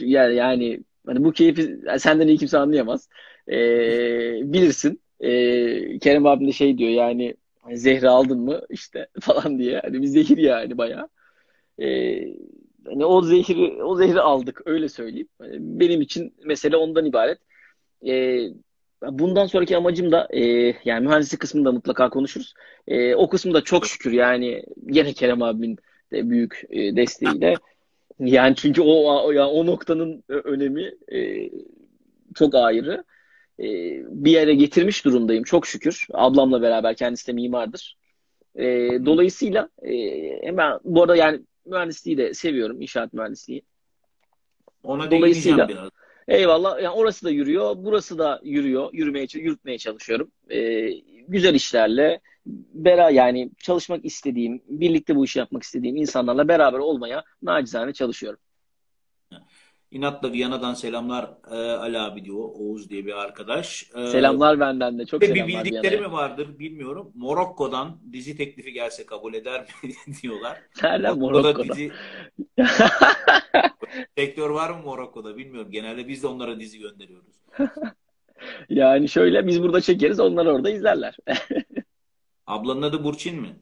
Yani yani hani bu keyfi senden iyi kimse anlayamaz. E, bilirsin. E, Kerem abim de şey diyor yani hani zehri aldın mı işte (laughs) falan diye. Hani bir zehir yani bayağı. E, hani o zehri o zehri aldık öyle söyleyeyim. Yani benim için mesele ondan ibaret. E, bundan sonraki amacım da e, yani mühendislik kısmında mutlaka konuşuruz. E, o kısımda çok şükür yani gene Kerem abimin de büyük e, desteğiyle yani çünkü o o, yani o noktanın önemi e, çok ayrı. E, bir yere getirmiş durumdayım çok şükür. Ablamla beraber kendisi de mimardır. E, dolayısıyla e, hemen bu arada yani mühendisliği de seviyorum, inşaat mühendisliği. Ona Dolayısıyla biraz. Eyvallah. Yani orası da yürüyor, burası da yürüyor. Yürümeye yürütmeye çalışıyorum. Ee, güzel işlerle bera yani çalışmak istediğim, birlikte bu işi yapmak istediğim insanlarla beraber olmaya nacizane çalışıyorum. İnatla Viyana'dan selamlar e, Ali abi diyor. Oğuz diye bir arkadaş. E, selamlar benden de. Çok selamlar Bir bildikleri mi vardır bilmiyorum. Morokko'dan dizi teklifi gelse kabul eder mi (laughs) diyorlar. Nereden Morokko'da? Dizi... (laughs) Sektör var mı Morokko'da bilmiyorum. Genelde biz de onlara dizi gönderiyoruz. (laughs) yani şöyle biz burada çekeriz onlar orada izlerler. (laughs) Ablanın adı Burçin mi?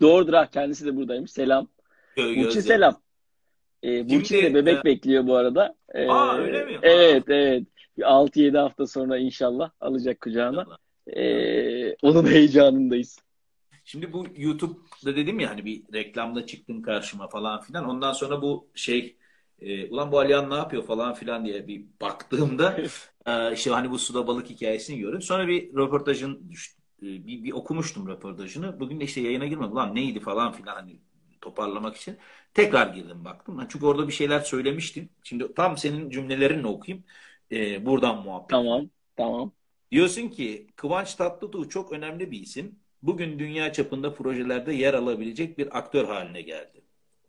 Doğrudur ha kendisi de buradaymış. Selam. Gö Burçin selam. E, Burçin de bebek e... bekliyor bu arada. E, Aa öyle mi? Evet Aa. evet. 6-7 hafta sonra inşallah alacak kucağına. E, onun heyecanındayız. Şimdi bu YouTube'da dedim ya hani bir reklamda çıktım karşıma falan filan. Ondan sonra bu şey e, ulan bu Alihan ne yapıyor falan filan diye bir baktığımda (laughs) e, işte hani bu suda balık hikayesini gördüm. Sonra bir röportajın. E, bir, bir okumuştum röportajını. Bugün de işte yayına girmedim. Ulan neydi falan filan hani toparlamak için. Tekrar girdim baktım. Çünkü orada bir şeyler söylemiştim. Şimdi tam senin cümlelerinle okuyayım. Ee, buradan muhabbet. Tamam, tamam. Diyorsun ki Kıvanç Tatlıtuğ çok önemli bir isim. Bugün dünya çapında projelerde yer alabilecek bir aktör haline geldi.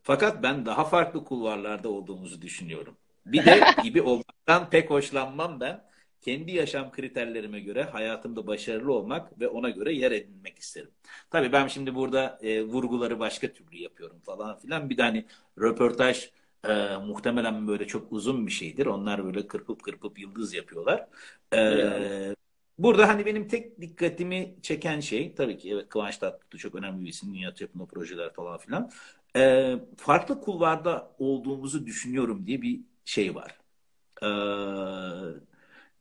Fakat ben daha farklı kulvarlarda olduğumuzu düşünüyorum. Bir de (laughs) gibi olmaktan pek hoşlanmam ben kendi yaşam kriterlerime göre hayatımda başarılı olmak ve ona göre yer edinmek isterim. Tabii ben şimdi burada e, vurguları başka türlü yapıyorum falan filan. Bir de hani röportaj e, muhtemelen böyle çok uzun bir şeydir. Onlar böyle kırpıp kırpıp yıldız yapıyorlar. E, Burada hani benim tek dikkatimi çeken şey tabii ki evet Kıvanç Tatlıtuğ çok önemli bir isim. Dünya çapında projeler falan filan. E, farklı kulvarda olduğumuzu düşünüyorum diye bir şey var. Eee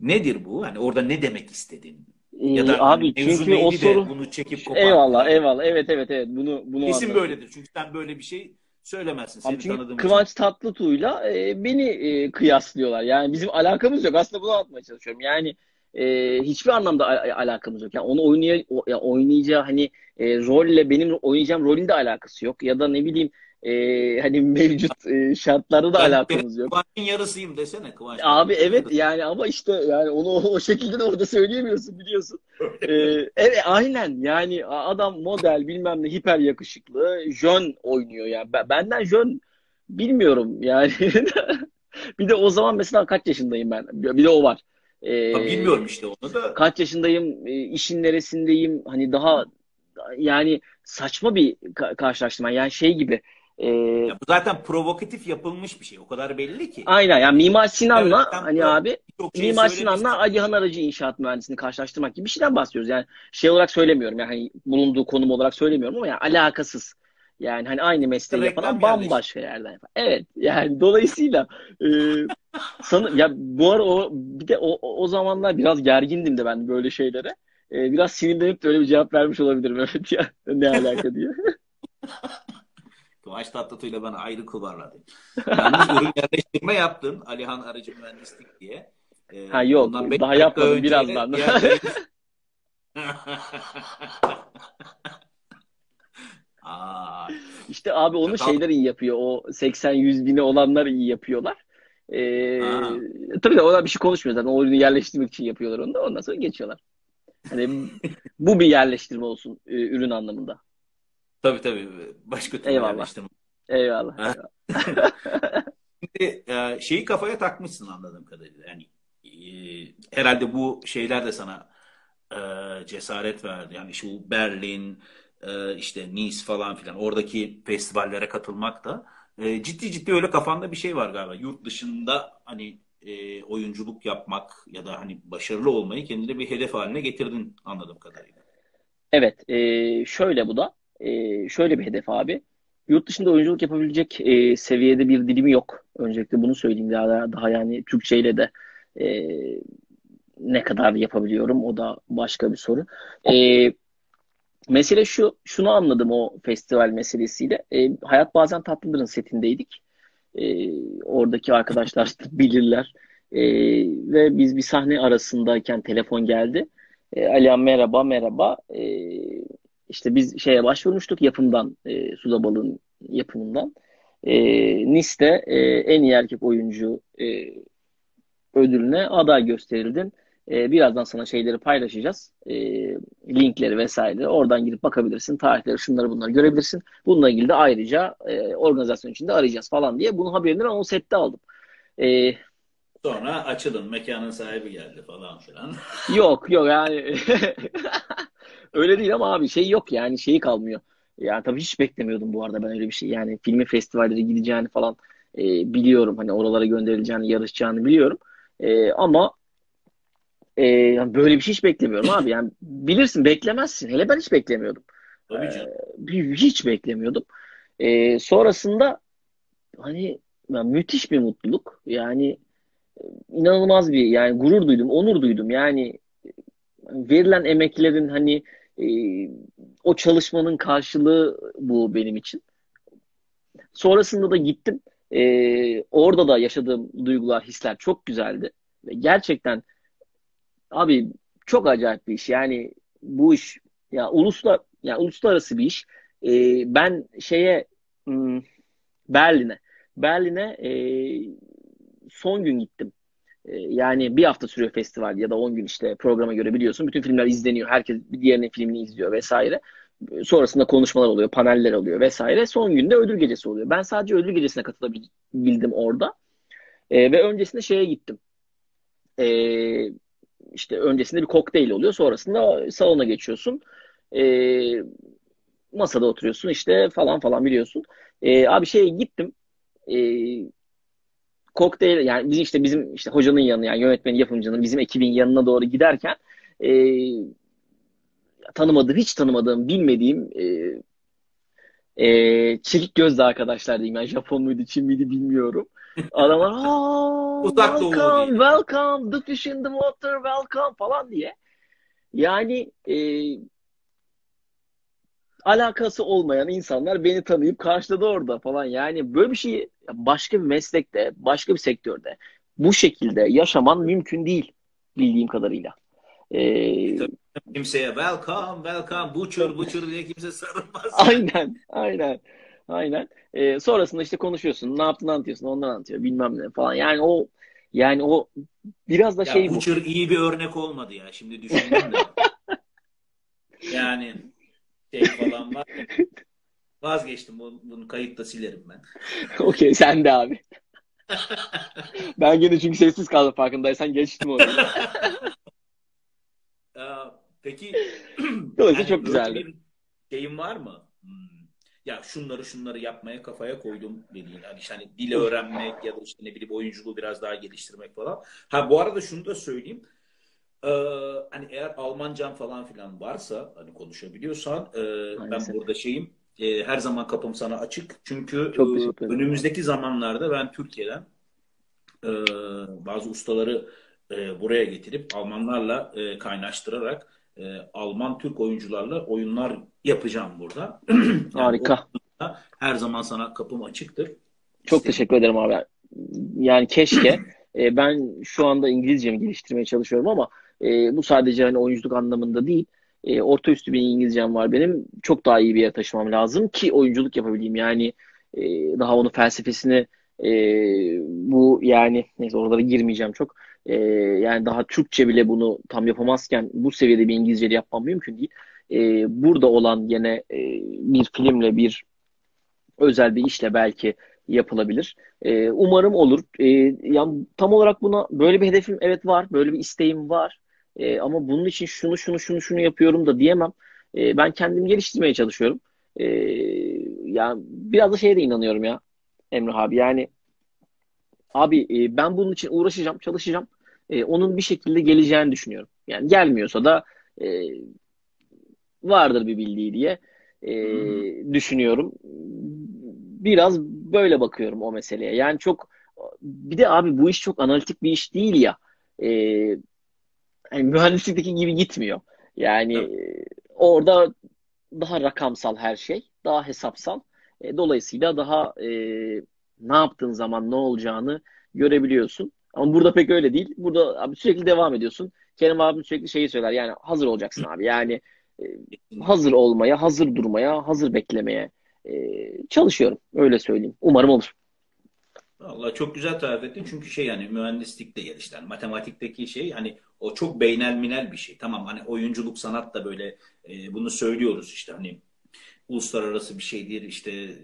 Nedir bu? Hani orada ne demek istedin? Ya da ee, abi hani çünkü o soru bunu çekip kopardın. Eyvallah eyvallah. Evet evet evet. Bunu bunu Kesin böyledir. Çünkü sen böyle bir şey söylemezsin. Seni çünkü Kıvanç için. Tatlıtuğ'la e, beni e, kıyaslıyorlar. Yani bizim alakamız yok. Aslında bunu anlatmaya çalışıyorum. Yani e, hiçbir anlamda al- alakamız yok. Yani onu oynay ya oynayacağı hani e, rolle benim oynayacağım rolün de alakası yok. Ya da ne bileyim e, hani (laughs) mevcut e, şartları da Ben alakamız yok. Kıvanç'ın yarısıyım desene Kıvanç. Abi evet yani ama işte yani onu o, o şekilde de orada söyleyemiyorsun biliyorsun. Ee, evet aynen yani adam model bilmem ne hiper yakışıklı jön oynuyor yani Ben- benden jön bilmiyorum yani (laughs) bir de o zaman mesela kaç yaşındayım ben bir de o var. Ha, Bilmiyorum işte onu da. kaç yaşındayım, e, işin neresindeyim, hani daha yani saçma bir ka- karşılaştırma. Yani şey gibi e, Ya bu zaten provokatif yapılmış bir şey. O kadar belli ki. aynen yani Mimar Sinan'la Evet, hani abi şey Mimar. Sinan'la Alihan Aracı İnşaat Mühendisliğini karşılaştırmak gibi bir şeyden bahsediyoruz. Yani şey olarak söylemiyorum yani hani bulunduğu konum olarak söylemiyorum ama yani alakasız. Yani hani aynı mesleği yapan Reklam bambaşka yerden yapan. Evet yani dolayısıyla e, sanırım ya bu ara o bir de o, o zamanlar biraz gergindim de ben böyle şeylere. E, biraz sinirlenip de öyle bir cevap vermiş olabilirim (laughs) evet ya ne alaka diye. (laughs) Kıvanç Tatlıtuğ'yla ben ayrı kulvarladım. Yalnız ürün yerleştirme yaptın. Alihan Aracı Mühendislik diye. Ee, Ha, yok, daha yapmadım, önce birazdan. diğer- (laughs) Aa, İşte abi onu Tamam. şeyler iyi yapıyor. O 80-100 bini olanlar iyi yapıyorlar. Ee, Ha. tabii ona bir şey konuşmuyor zaten. O ürünü yerleştirmek için yapıyorlar onu da. Ondan sonra geçiyorlar. Hani bu bir yerleştirme olsun e, ürün anlamında. tabii tabii. Başka türlü Eyvallah. yerleştirme. Eyvallah. Ha. eyvallah. (laughs) Şimdi e, şeyi kafaya takmışsın anladığım kadarıyla. Yani e, herhalde bu şeyler de sana e, cesaret verdi. Yani şu Berlin, e, işte Nice falan filan oradaki festivallere katılmak da e, ciddi ciddi öyle kafanda bir şey var galiba. Yurt dışında hani e, oyunculuk yapmak ya da hani başarılı olmayı kendine bir hedef haline getirdin anladığım kadarıyla. Evet. e, şöyle bu da. E, şöyle bir hedef abi. Yurt dışında oyunculuk yapabilecek e, seviyede bir dilimi yok. Öncelikle bunu söyleyeyim. Daha, daha yani Türkçeyle de e, ne kadar yapabiliyorum o da başka bir soru. E, mesele şu, şunu anladım o festival meselesiyle. E, Hayat Bazen Tatlılar'ın setindeydik. E, oradaki arkadaşlar (laughs) bilirler. E, ve biz bir sahne arasındayken telefon geldi. E, Alihan merhaba merhaba. E, işte biz şeye başvurmuştuk yapımdan, e, Suda Balığın yapımından. E, Nice'de e, en iyi erkek oyuncu e, ödülüne aday gösterildin. E, birazdan sana şeyleri paylaşacağız. E, linkleri vesaire. Oradan girip bakabilirsin. Tarihleri, şunları bunları görebilirsin. Bununla ilgili de ayrıca e, organizasyon içinde arayacağız falan diye. Bunun haberini ben o sette aldım. E, Sonra açılın mekanın sahibi geldi falan filan. (laughs) Yok yok yani (laughs) öyle değil ama abi şey yok yani şeyi kalmıyor. Yani tabii hiç beklemiyordum bu arada ben öyle bir şey. Yani filmi festivallere gideceğini falan e, biliyorum. Hani oralara gönderileceğini, yarışacağını biliyorum. E, ama e, yani böyle bir şey hiç beklemiyorum abi. Yani bilirsin beklemezsin. Hele ben hiç beklemiyordum. Tabii canım. Bir- Hiç beklemiyordum. E, sonrasında hani ya müthiş bir mutluluk. Yani inanılmaz bir yani gurur duydum, onur duydum. Yani verilen emeklerin hani e, o çalışmanın karşılığı bu benim için. Sonrasında da gittim. E, orada da yaşadığım duygular, hisler çok güzeldi. Ve gerçekten abi çok acayip bir iş. Yani bu iş ya uluslar ya uluslararası bir iş. E, ben şeye hmm, Berlin'e Berlin'e e, son gün gittim. E, Yani bir hafta sürüyor festival ya da 10 gün işte programa göre biliyorsun. Bütün filmler izleniyor. Herkes bir diğerinin filmini izliyor vesaire. Sonrasında konuşmalar oluyor, paneller oluyor vesaire. Son günde ödül gecesi oluyor. Ben sadece ödül gecesine katılabildim orada. E, ve öncesinde şeye gittim. E, işte öncesinde bir kokteyl oluyor. Sonrasında salona geçiyorsun. E, masada oturuyorsun işte falan falan biliyorsun. E, abi şeye gittim. E, kokteyl yani biz işte bizim işte hocanın yanı yani yönetmenin yapımcının bizim ekibin yanına doğru giderken e, tanımadığım hiç tanımadığım bilmediğim e, e, çekik gözlü arkadaşlar diyeyim yani Japon muydu Çin miydi bilmiyorum. Adamlar (laughs) "Aa, Uzak welcome diye." welcome the fish in the water welcome falan diye. Yani e, alakası olmayan insanlar beni tanıyıp karşıladı orada falan. Yani böyle bir şeyi başka bir meslekte, başka bir sektörde bu şekilde yaşaman mümkün değil bildiğim kadarıyla. Ee. Kimseye welcome, welcome, butcher, butcher diye kimse sarılmaz. aynen, aynen. Aynen. Ee, sonrasında işte konuşuyorsun. Ne yaptığını anlatıyorsun. Ondan anlatıyor. Bilmem ne falan. Yani o yani o biraz da Ya şey bu. Butcher iyi bir örnek olmadı ya. Şimdi düşündüm de. (laughs) Yani şey falan var. Vazgeçtim. Bunu, bunu kayıtta silerim ben. (laughs) Okey sen de abi. (laughs) Ben gene çünkü sessiz kaldım farkındaysan geçtim onu. Peki (clears throat) Dolayısıyla yani çok güzeldi. şeyin var mı? Ya şunları şunları yapmaya kafaya koydum dediğin. Hani işte hani dili öğrenmek ya da işte ne bileyim oyunculuğu biraz daha geliştirmek falan. Ha bu arada şunu da söyleyeyim. Ee, hani eğer Almancan falan filan varsa hani konuşabiliyorsan e, ben burada şeyim e, her zaman kapım sana açık. Çünkü e, önümüzdeki zamanlarda ben Türkiye'den e, bazı ustaları e, buraya getirip Almanlarla e, kaynaştırarak e, Alman-Türk oyuncularla oyunlar yapacağım burada. (clears throat) Yani Harika. her zaman sana kapım açıktır. Çok İstediğin teşekkür ederim abi. Yani keşke (clears throat) e, ben şu anda İngilizcemi geliştirmeye çalışıyorum ama e, bu sadece hani oyunculuk anlamında değil. E, orta üstü bir İngilizcem var benim. Çok daha iyi bir yere taşımam lazım ki oyunculuk yapabileyim. Yani e, daha onun felsefesini e, bu yani neyse oralara girmeyeceğim çok. E, yani daha Türkçe bile bunu tam yapamazken bu seviyede bir İngilizce yapmam mümkün değil. E, burada olan gene e, bir filmle bir özel bir işle belki yapılabilir. Ee, umarım olur. Ee, yani tam olarak buna böyle bir hedefim evet var, böyle bir isteğim var. Ee, ama bunun için şunu şunu şunu şunu yapıyorum da diyemem. Ee, ben kendimi geliştirmeye çalışıyorum. Ee, yani biraz da şeye de inanıyorum ya Emre abi. Yani abi e, ben bunun için uğraşacağım, çalışacağım. E, onun bir şekilde geleceğini düşünüyorum. Yani gelmiyorsa da e, vardır bir bildiği diye e, düşünüyorum. Biraz böyle bakıyorum o meseleye. Yani çok bir de abi bu iş çok analitik bir iş değil ya. E, hani (laughs) mühendislikteki gibi gitmiyor. Yani Evet. orada daha rakamsal her şey, daha hesapsal. E, dolayısıyla daha e, ne yaptığın zaman ne olacağını görebiliyorsun. Ama burada pek öyle değil. Burada abi sürekli devam ediyorsun. Kerem abim sürekli şeyi söyler. Yani hazır olacaksın abi. Yani e, hazır olmaya, hazır durmaya, hazır beklemeye e, çalışıyorum. Öyle söyleyeyim. Umarım olur. Vallahi çok güzel tarif ettin çünkü şey yani mühendislikte yer işte hani matematikteki şey hani o çok beynelminel bir şey. Tamam hani oyunculuk sanat da böyle e, bunu söylüyoruz işte hani uluslararası bir şeydir işte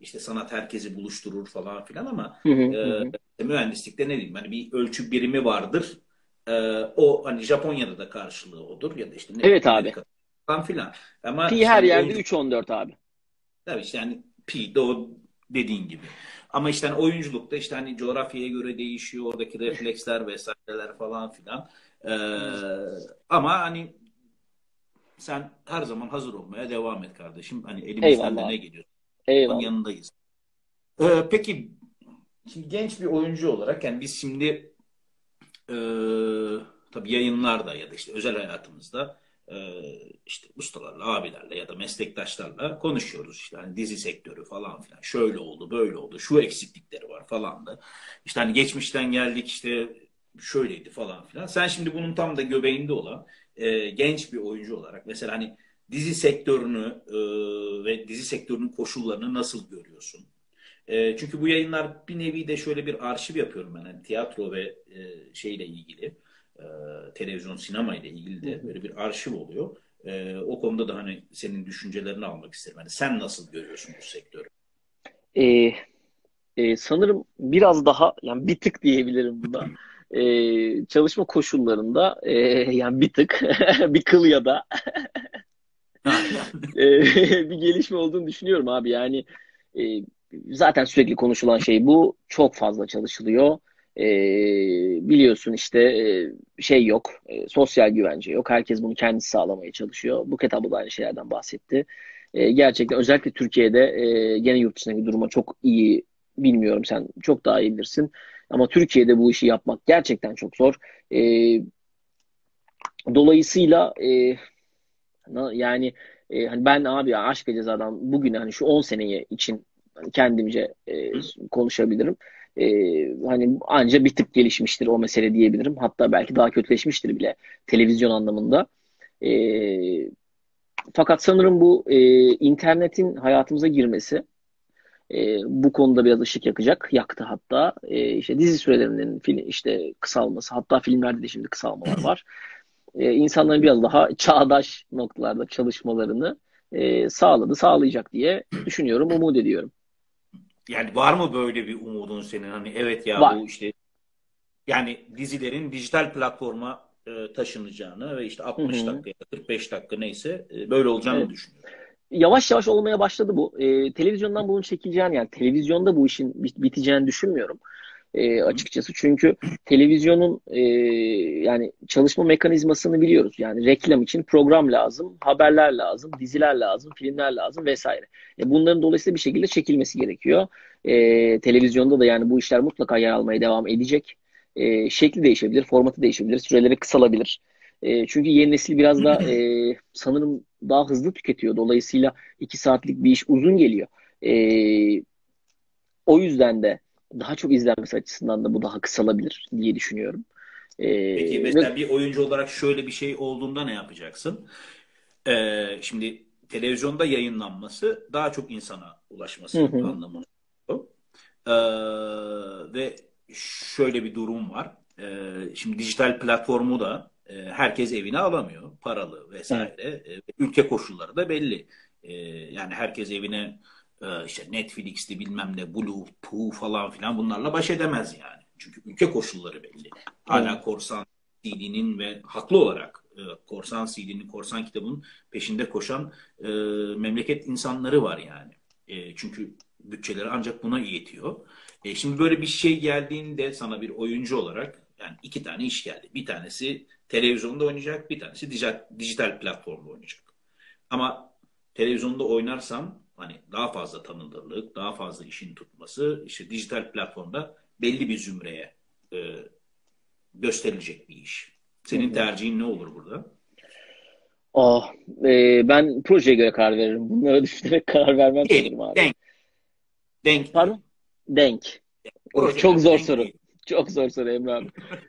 işte sanat herkesi buluşturur falan filan ama Hı hı, e, hı. Mühendislikte ne diyeyim hani bir ölçü birimi vardır. E, o hani Japonya'da da karşılığı odur ya da işte ne Evet abi. Falan filan. Ama Pi her hani yerde oyuncu 3.14 abi. Tabii işte yani pi de o dediğin gibi. Ama işte hani oyunculukta işte hani coğrafyaya göre değişiyor oradaki refleksler vesaireler falan filan. Ee, ama hani sen her zaman hazır olmaya devam et kardeşim. Hani elimizden de ne geliyor? Onun Eyvallah. yanındayız. Ee, peki şimdi genç bir oyuncu olarak yani biz şimdi e, tabii yayınlarda ya da işte özel hayatımızda e, işte ustalarla, abilerle ya da meslektaşlarla konuşuyoruz işte hani dizi sektörü falan filan. Şöyle oldu, böyle oldu, şu eksiklikleri var falan da. İşte hani geçmişten geldik işte şöyleydi falan filan. Sen şimdi bunun tam da göbeğinde olan e, genç bir oyuncu olarak mesela hani dizi sektörünü e, ve dizi sektörünün koşullarını nasıl görüyorsun? E, çünkü bu yayınlar bir nevi de şöyle bir arşiv yapıyorum ben. Hani tiyatro ve e, şeyle ilgili, e, televizyon, sinema ile ilgili de böyle bir arşiv oluyor. E, o konuda da hani senin düşüncelerini almak isterim. Hani sen nasıl görüyorsun bu sektörü? Ee, e, sanırım biraz daha yani bir tık diyebilirim buna. Ee, çalışma koşullarında e, yani bir tık (laughs) bir kıl ya da (laughs) e, bir gelişme olduğunu düşünüyorum abi. Yani e, zaten sürekli konuşulan şey bu. Çok fazla çalışılıyor. E, biliyorsun işte e, şey yok. e, sosyal güvence yok. Herkes bunu kendisi sağlamaya çalışıyor. Buket abla da aynı şeylerden bahsetti. E, gerçekten özellikle Türkiye'de e, gene yurt dışındaki duruma çok iyi bilmiyorum sen çok daha iyi bilirsin. Ama Türkiye'de bu işi yapmak gerçekten çok zor. E, dolayısıyla e, yani e, hani ben abi ya aşk ve cezadan bugün hani şu 10 seneye için kendimce e, konuşabilirim. E, hani anca bir tık gelişmiştir o mesele diyebilirim. Hatta belki daha kötüleşmiştir bile televizyon anlamında. E, fakat sanırım bu e, internetin hayatımıza girmesi e, bu konuda biraz ışık yakacak. Yaktı hatta. E, işte dizi sürelerinin film, işte kısalması, hatta filmlerde de şimdi kısalmalar var. E, insanların biraz daha çağdaş noktalarda çalışmalarını e, sağladı, sağlayacak diye düşünüyorum, umut ediyorum. Yani var mı böyle bir umudun senin? Hani evet ya var. bu işte yani dizilerin dijital platforma e, taşınacağını ve işte 60 dakika ya da 45 dakika neyse e, böyle olacağını evet. düşünüyorum. Yavaş yavaş olmaya başladı bu. E, televizyondan bunun çekileceğini yani televizyonda bu işin biteceğini düşünmüyorum. E, açıkçası çünkü televizyonun e, yani çalışma mekanizmasını biliyoruz. Yani reklam için program lazım, haberler lazım, diziler lazım, filmler lazım vesaire. E, bunların dolayısıyla bir şekilde çekilmesi gerekiyor. E, televizyonda da yani bu işler mutlaka yer almaya devam edecek. E, şekli değişebilir, formatı değişebilir, süreleri kısalabilir. E, çünkü yeni nesil biraz da e, sanırım daha hızlı tüketiyor. Dolayısıyla iki saatlik bir iş uzun geliyor. E, o yüzden de daha çok izlenmesi açısından da bu daha kısalabilir diye düşünüyorum. E, Peki mesela ve... bir oyuncu olarak şöyle bir şey olduğunda ne yapacaksın? E, şimdi televizyonda yayınlanması daha çok insana ulaşması hı hı. anlamında. E, ve şöyle bir durum var. E, şimdi dijital platformu da e, herkes evine alamıyor. Paralı vesaire. Evet. E, ülke koşulları da belli. E, yani herkes evine e, işte Netflix'ti bilmem ne Blue, Pooh falan filan bunlarla baş edemez yani. Çünkü ülke koşulları belli. Hala evet. korsan CD'nin ve haklı olarak e, korsan CD'nin, korsan kitabın peşinde koşan e, memleket insanları var yani. E, çünkü bütçeleri ancak buna yetiyor. E, şimdi böyle bir şey geldiğinde sana bir oyuncu olarak yani iki tane iş geldi. Bir tanesi televizyonda oynayacak, bir tanesi dijital, dijital platformda oynayacak. Ama televizyonda oynarsam hani daha fazla tanınırlık, daha fazla işin tutması işte dijital platformda belli bir zümreye e, gösterilecek bir iş. Senin tercihin ne olur burada? Oh, e, ben projeye göre karar veririm. Bunlara (laughs) düşünerek karar vermem sanırım abi. Denk. Denk. Pardon? Denk. Proje Çok zor denk soru. Değil. Çok zor soru Emre abi.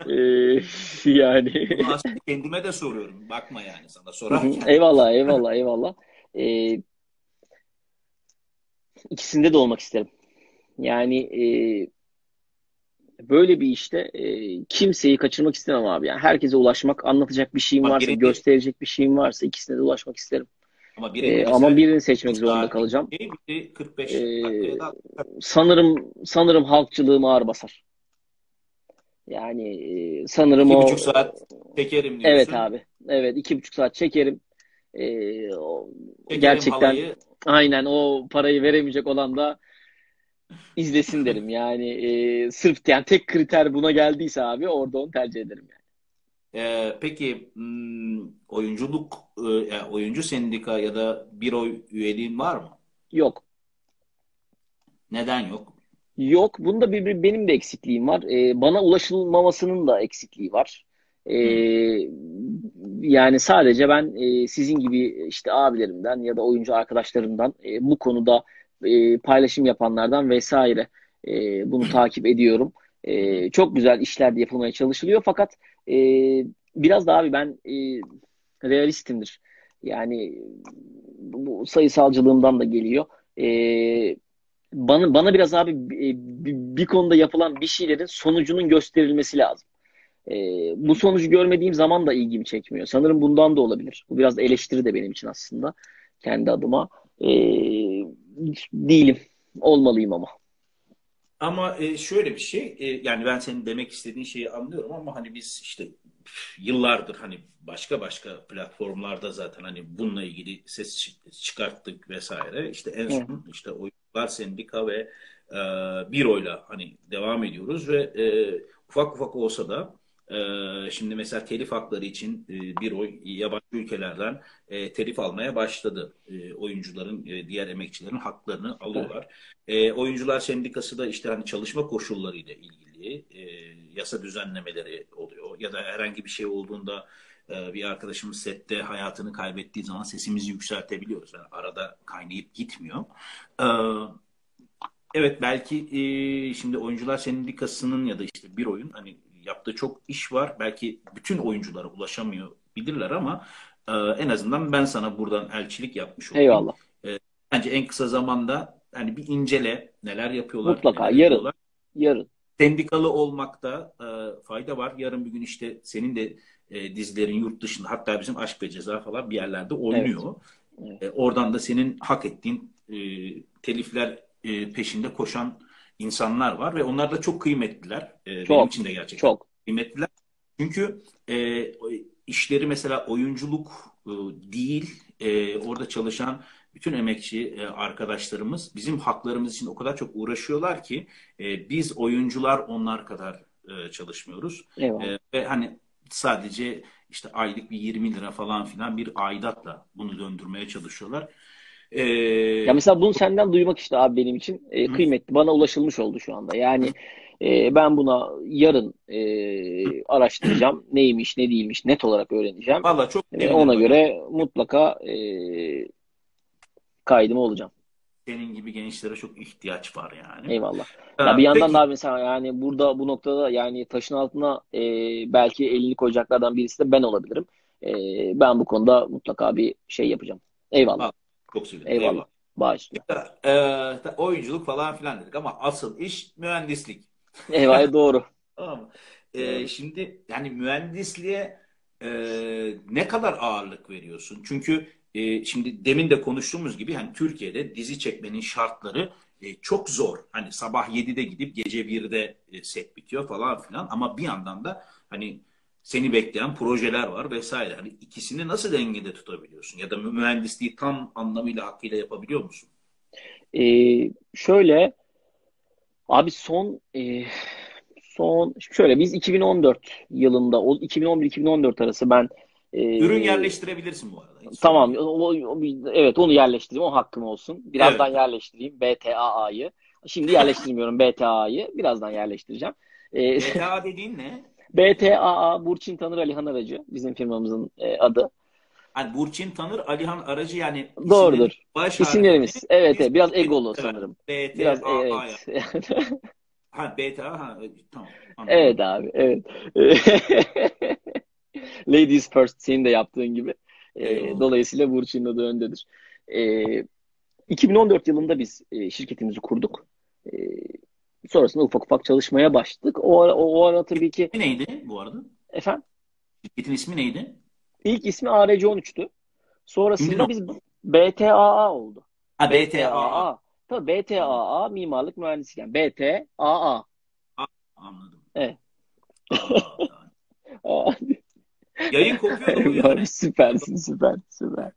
ee, (laughs) (laughs) yani. Bunu aslında kendime de soruyorum. Bakma yani sana sorarken. eyvallah eyvallah eyvallah. Ee, ikisinde de olmak isterim. Yani e, böyle bir işte e, kimseyi kaçırmak istemem abi. Yani herkese ulaşmak, anlatacak bir şeyim varsa, birini, gösterecek bir şeyim varsa ikisine de ulaşmak isterim. Ama birini, ee, ama birini seçmek zorunda kalacağım. 45 ee, sanırım sanırım halkçılığım ağır basar. Yani e, sanırım iki o... buçuk saat çekerim diyorsun. Evet abi. Evet iki buçuk saat çekerim. Ee, o, çekerim gerçekten halayı. Aynen o parayı veremeyecek olan da izlesin derim. Yani e, sırf yani tek kriter buna geldiyse abi orada onu tercih ederim yani. Ee, peki hmm, oyunculuk e, yani oyuncu sendika ya da bir oy üyeliğin var mı? Yok. Neden yok? Yok. Bunda bir, bir benim de eksikliğim var. Ee, bana ulaşılmamasının da eksikliği var. Ee, yani sadece ben e, sizin gibi işte abilerimden ya da oyuncu arkadaşlarımdan e, bu konuda e, paylaşım yapanlardan vesaire e, bunu takip ediyorum. E, çok güzel işler de yapılmaya çalışılıyor fakat e, biraz daha abi ben e, realistimdir. Yani bu sayısalcılığımdan da geliyor. E, bana bana biraz abi bir, bir konuda yapılan bir şeylerin sonucunun gösterilmesi lazım. E, bu sonucu görmediğim zaman da ilgimi çekmiyor. Sanırım bundan da olabilir. Bu biraz eleştiri de benim için aslında kendi adıma. E, değilim. Olmalıyım ama. Ama e, şöyle bir şey, e, yani ben senin demek istediğin şeyi anlıyorum ama hani biz işte yıllardır hani başka başka platformlarda zaten hani bununla ilgili ses çıkarttık vesaire. İşte en son işte oyuncular sendika ve e, bir oyla hani devam ediyoruz ve e, ufak ufak olsa da e, şimdi mesela telif hakları için e, bir oy yabancı ülkelerden e, telif almaya başladı. E, oyuncuların, e, diğer emekçilerin haklarını alıyorlar. Oyuncular sendikası da işte hani çalışma koşullarıyla ilgili yasa düzenlemeleri oluyor ya da herhangi bir şey olduğunda bir arkadaşımız sette hayatını kaybettiği zaman sesimizi yükseltebiliyoruz. Yani arada kaynayıp gitmiyor. Evet belki şimdi oyuncular sendikasının ya da işte bir oyun hani yaptığı çok iş var. Belki bütün oyunculara ulaşamıyor bilirler ama e, en azından ben sana buradan elçilik yapmış olayım. Eyvallah. E, bence en kısa zamanda hani bir incele neler yapıyorlar. Mutlaka neler yarın. yapıyorlar. Yarın. Sendikalı olmakta e, fayda var. Yarın bir gün işte senin de e, dizilerin yurt dışında hatta bizim Aşk ve Ceza falan bir yerlerde oynuyor. Evet. E, oradan da senin hak ettiğin e, telifler e, peşinde koşan insanlar var ve onlar da çok kıymetliler. E, Çok, benim için de gerçekten Çok. kıymetliler. Çünkü e, işleri mesela oyunculuk e, değil, e, orada çalışan bütün emekçi e, arkadaşlarımız bizim haklarımız için o kadar çok uğraşıyorlar ki e, biz oyuncular onlar kadar e, çalışmıyoruz. Eyvallah. E, ve hani sadece işte aylık bir 20 lira falan filan bir aidatla bunu döndürmeye çalışıyorlar. E, Ya mesela bunu senden duymak işte abi benim için e, Hı. kıymetli. Bana ulaşılmış oldu şu anda. Yani e, ben buna yarın e, araştıracağım. Neymiş, ne değilmiş net olarak öğreneceğim. Valla çok memnun ona oldum. göre mutlaka e, kaydıma olacağım. Senin gibi gençlere çok ihtiyaç var yani. Eyvallah. Ha, Ya bir yandan peki. da mesela yani burada bu noktada yani taşın altına e, belki elini koyacaklardan birisi de ben olabilirim. E, ben bu konuda mutlaka bir şey yapacağım. Eyvallah. Ha, Sevindim. Eyvallah. Eyvallah. Bağ üstüne. Ee, oyunculuk falan filan dedik ama asıl iş mühendislik. Eyvallah doğru. (laughs) Tamam mı? Ee, şimdi yani mühendisliğe e, ne kadar ağırlık veriyorsun? Çünkü e, şimdi demin de konuştuğumuz gibi hani Türkiye'de dizi çekmenin şartları e, çok zor. Hani sabah 7'de gidip gece 1'de e, set bitiyor falan filan ama bir yandan da hani seni bekleyen projeler var vesaire. Hani ikisini nasıl dengede tutabiliyorsun? Ya da mühendisliği tam anlamıyla hakkıyla yapabiliyor musun? E, şöyle abi son e, son şöyle biz 2014 yılında o 2011-2014 arası ben e, Ürün yerleştirebilirsin bu arada. Hiç Tamam. O, o- evet onu yerleştireyim. O hakkım olsun. Birazdan Evet. yerleştireyim. BTAA'yı. Şimdi yerleştirmiyorum BTAA'yı. Birazdan yerleştireceğim. Ee, değil. BTA dediğin ne? BTAA Burçin Tanır Alihan Aracı. Bizim firmamızın e, adı. Hani Burçin Tanır, Alihan Aracı yani Doğrudur. baş İsimlerimiz. harfini Evet, evet. Biraz egolu sanırım. BTA, Biraz (laughs) A evet. Ha BTA ha tamam. Anladım. Evet abi. Evet. (laughs) Ladies first senin de yaptığın gibi. Eyvallah. dolayısıyla Burçin'in adı öndedir. Ee, 2014 yılında biz e, şirketimizi kurduk. Ee, sonrasında ufak ufak çalışmaya başladık. O ara, o, o ara tabii ki İsmi neydi bu arada? efendim Şirketin ismi neydi? ilk ismi ARC13'tü. Şimdi Sonrasında biz BTAA oldu. Ha BTA. BTAA. Tabii BTAA mimarlık mühendislik yani BTAA. Anladım. Evet. Aa, (laughs) Yayın kopuyor. Eyvallah, süpersin süper süper.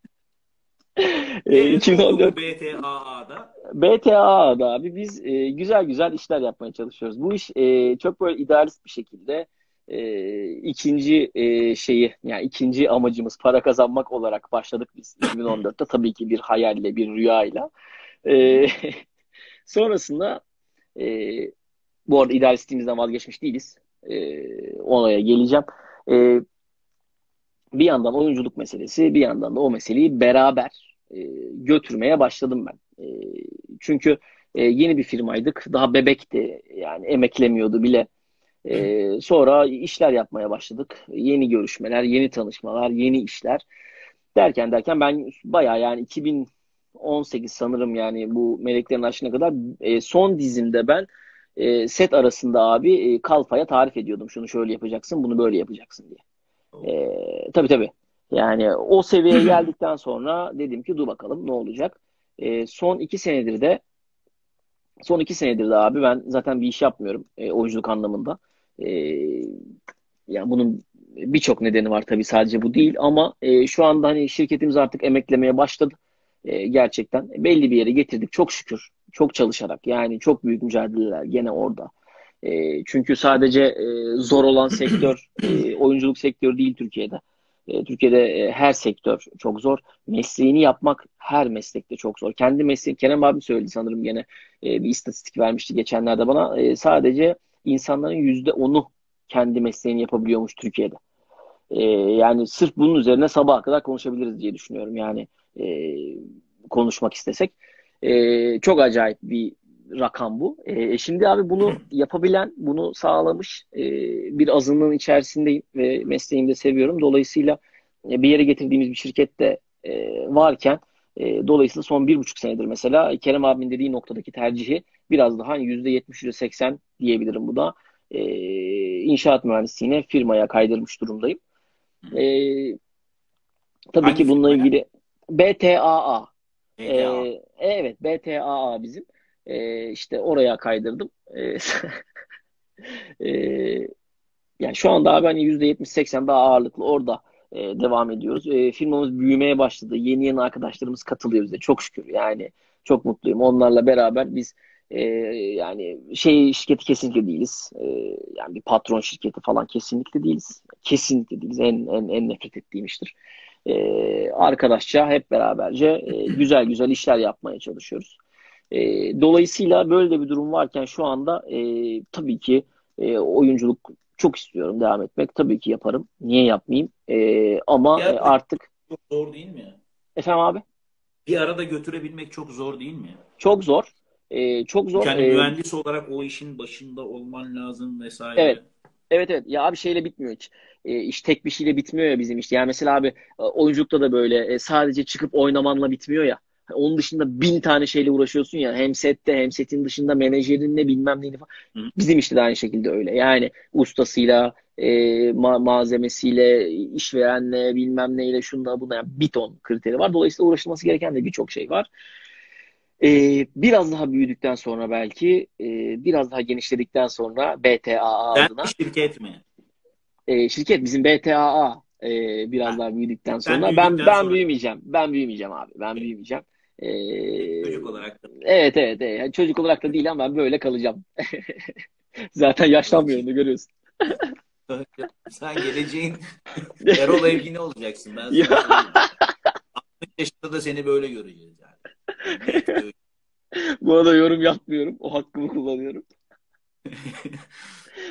Evet, 2014 bu BTAA'da. BTA'da abi biz e, güzel güzel işler yapmaya çalışıyoruz. Bu iş e, çok böyle idealist bir şekilde e, ikinci e, şeyi yani ikinci amacımız para kazanmak olarak başladık biz 2014'te tabii ki bir hayalle bir rüyayla. E, (laughs) sonrasında e, bu arada idealistliğimizden vazgeçmiş değiliz. E, olaya geleceğim. E, bir yandan oyunculuk meselesi bir yandan da o meseleyi beraber e, götürmeye başladım ben. E, çünkü e, yeni bir firmaydık. Daha bebekti. Yani emeklemiyordu bile. E, sonra işler yapmaya başladık. Yeni görüşmeler, yeni tanışmalar, yeni işler. Derken derken ben bayağı yani 2018 sanırım yani bu Meleklerin Aşkına kadar e, son dizimde ben e, set arasında abi e, Kalfa'ya tarif ediyordum. Şunu şöyle yapacaksın, bunu böyle yapacaksın diye. E, tabii tabii. Yani o seviyeye (clears throat) geldikten sonra dedim ki dur bakalım ne olacak. E, son iki senedir de son iki senedir de abi ben zaten bir iş yapmıyorum e, oyunculuk anlamında. E, yani bunun birçok nedeni var tabii sadece bu değil ama e, şu anda hani şirketimiz artık emeklemeye başladı. E, gerçekten belli bir yere getirdik çok şükür. Çok çalışarak yani çok büyük mücadeleler gene orada. E, çünkü sadece e, zor olan sektör e, oyunculuk sektörü değil Türkiye'de. E, Türkiye'de e, her sektör çok zor. Mesleğini yapmak her meslekte çok zor. Kendi mesleği Kerem abi söyledi sanırım gene e, bir istatistik vermişti geçenlerde bana. E, sadece insanların yüzde onu kendi mesleğini yapabiliyormuş Türkiye'de. Yani sırf bunun üzerine sabaha kadar konuşabiliriz diye düşünüyorum. Yani konuşmak istesek. Çok acayip bir rakam bu. E, şimdi abi bunu yapabilen, bunu sağlamış e, bir azınlığın içerisindeyim ve mesleğimi de seviyorum. Dolayısıyla bir yere getirdiğimiz bir şirket de e, varken e, dolayısıyla son bir buçuk senedir mesela Kerem abimin dediği noktadaki tercihi biraz daha hani yüzde yetmiş, yüzde seksen diyebilirim bu da e, inşaat mühendisliğine firmaya kaydırmış durumdayım. E, tabii Hangi ki bununla ilgili BTAA. BTA. E, evet BTAA bizim. E, işte oraya kaydırdım. E, (laughs) e, yani şu anda abi hani %70-80 daha ağırlıklı orada e, devam ediyoruz. E, firmamız büyümeye başladı. Yeni yeni arkadaşlarımız katılıyor bize. Çok şükür yani çok mutluyum. Onlarla beraber biz e, yani şey şirketi kesinlikle değiliz. E, yani bir patron şirketi falan kesinlikle değiliz. Kesinlikle değiliz. En, en, en nefret ettiğim iştir. E, arkadaşça hep beraberce e, güzel güzel işler yapmaya çalışıyoruz. E, dolayısıyla böyle de bir durum varken şu anda e, tabii ki e, oyunculuk çok istiyorum devam etmek. Tabii ki yaparım. Niye yapmayayım? E, ama Ya- e, artık Çok zor değil mi? efendim abi Bir arada götürebilmek çok zor değil mi? çok zor. E, çok zor. Yani E, mühendis olarak o işin başında olman lazım vesaire. Evet. Evet evet ya abi şeyle bitmiyor hiç. E, iş tek bir şeyle bitmiyor ya bizim işte. Yani mesela abi e, oyunculukta da böyle e, sadece çıkıp oynamanla bitmiyor ya. Onun dışında bin tane şeyle uğraşıyorsun ya. Hem sette hem setin dışında menajerinle bilmem neyini falan. Hı. Bizim işte de aynı şekilde öyle. Yani ustasıyla, e, ma- malzemesiyle, işverenle, bilmem neyle, şunla buna yani bir ton kriteri var. Dolayısıyla uğraşılması gereken de birçok şey var. E, biraz daha büyüdükten sonra belki, e, biraz daha genişledikten sonra BTAA Ben adına şirket mi? e, şirket bizim BTAA e, biraz Ha. daha büyüdükten sonra ben büyüdükten ben sonra. büyümeyeceğim. Ben büyümeyeceğim abi. Ben büyümeyeceğim. E, Çocuk olarak da. evet evet evet. Yani çocuk olarak da değil ama ben böyle kalacağım. (laughs) Zaten yaşlanmıyorum da görüyorsun. (laughs) Sen geleceğin (laughs) Erol Evgin olacaksın. Ben sana Ya. söyleyeyim. 60 yaşında da seni böyle göreceğiz yani. Bu arada yorum yapmıyorum. O hakkımı kullanıyorum.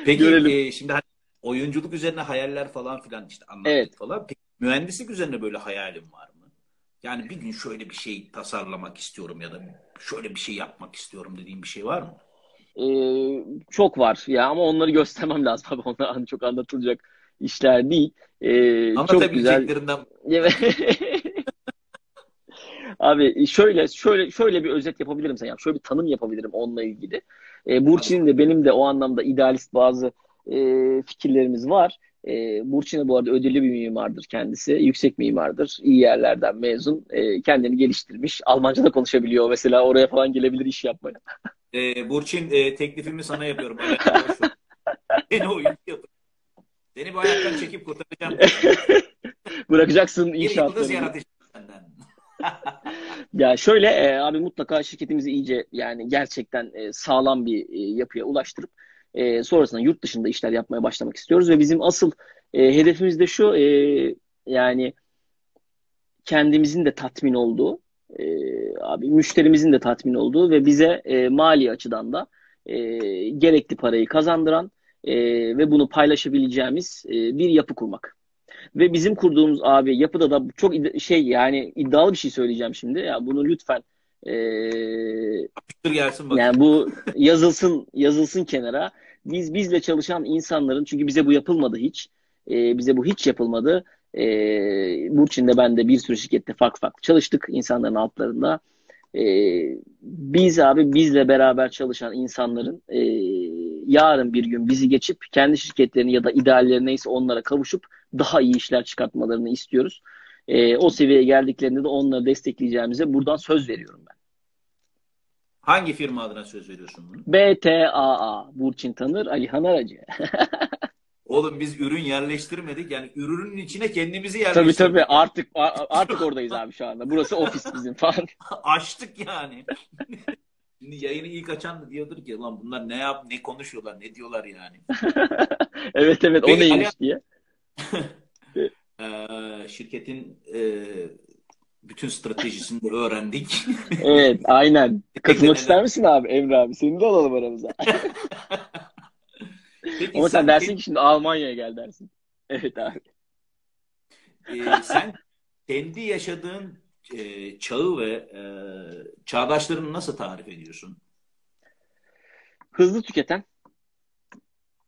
Peki Görelim. e, şimdi hani oyunculuk üzerine hayaller falan filan işte anlattık Evet. falan. Peki, mühendislik üzerine böyle hayalin var mı? Yani bir gün şöyle bir şey tasarlamak istiyorum ya da şöyle bir şey yapmak istiyorum dediğin bir şey var mı? E, çok var ya ama onları göstermem lazım abi. (laughs) Onlar çok anlatılacak işler değil. E, çok güzel. (laughs) Abi şöyle şöyle şöyle bir özet yapabilirim sana. Şöyle bir tanım yapabilirim onunla ilgili. E, Burçin'in de benim de o anlamda idealist bazı e, fikirlerimiz var. E, Burçin de bu arada ödüllü bir mimardır kendisi. Yüksek mimardır. İyi yerlerden mezun. E, kendini geliştirmiş. Almanca da konuşabiliyor. Mesela oraya falan gelebilir iş yapmaya. e, Burçin e, teklifimi sana yapıyorum. Hayatım boş ver. Seni bu hayattan çekip kurtaracağım. (laughs) Bırakacaksın Bir inşaatları. yaratacağım senden. (laughs) Ya şöyle e, abi mutlaka şirketimizi iyice yani gerçekten e, sağlam bir e, yapıya ulaştırıp e, sonrasında yurt dışında işler yapmaya başlamak istiyoruz ve bizim asıl e, hedefimiz de şu e, yani kendimizin de tatmin olduğu e, abi müşterimizin de tatmin olduğu ve bize e, mali açıdan da e, gerekli parayı kazandıran e, ve bunu paylaşabileceğimiz e, bir yapı kurmak. Ve bizim kurduğumuz abi yapıda da çok şey yani iddialı bir şey söyleyeceğim şimdi. Ya bunu lütfen e, Dur gelsin bak. yani bu yazılsın yazılsın kenara. Biz bizle çalışan insanların çünkü bize bu yapılmadı hiç. E, bize bu hiç yapılmadı. E, Burçin de ben de bir sürü şirkette farklı farklı çalıştık insanların altlarında. E, biz abi bizle beraber çalışan insanların e, yarın bir gün bizi geçip kendi şirketlerini ya da idealleri neyse onlara kavuşup daha iyi işler çıkartmalarını istiyoruz. E, o seviyeye geldiklerinde de onları destekleyeceğimize buradan söz veriyorum ben. Hangi firma adına söz veriyorsun bunu? BTAA Burçin Tanır Alihan Aracı. (laughs) Oğlum biz ürün yerleştirmedik. Yani ürünün içine kendimizi Tabii yerleştirdik. tabii artık a- (laughs) artık oradayız abi şu anda. Burası ofis bizim falan. (laughs) Açtık yani. Şimdi yayını ilk açan da diyordur ki lan bunlar ne yap ne konuşuyorlar ne diyorlar yani. Evet evet o Peki, neymiş Ali- diye. Ee, şirketin e, bütün stratejisini de öğrendik. (laughs) Evet aynen. Katılmak ister misin abi Emre abi? Seni de alalım aramıza. (laughs) Peki Ama sen dersin ke- ki şimdi Almanya'ya gel dersin. Evet abi. e, sen kendi yaşadığın e, çağı ve e, çağdaşlarını nasıl tarif ediyorsun? Hızlı tüketen.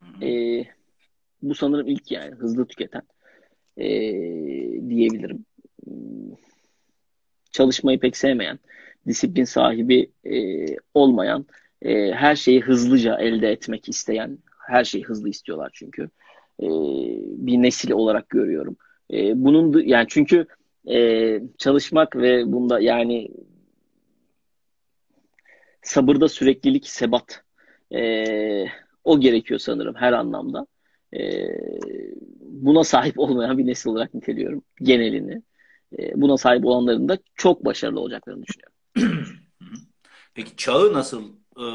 Hı hı. e, bu sanırım ilk yani hızlı tüketen. E, diyebilirim. Çalışmayı pek sevmeyen, disiplin sahibi e, olmayan, e, her şeyi hızlıca elde etmek isteyen, her şeyi hızlı istiyorlar çünkü. E, bir nesil olarak görüyorum. E, bunun yani çünkü e, çalışmak ve bunda yani sabırda süreklilik, sebat e, o gerekiyor sanırım her anlamda. E, buna sahip olmayan bir nesil olarak niteliyorum genelini. E, buna sahip olanların da çok başarılı olacaklarını düşünüyorum. (clears throat) Peki çağı nasıl e,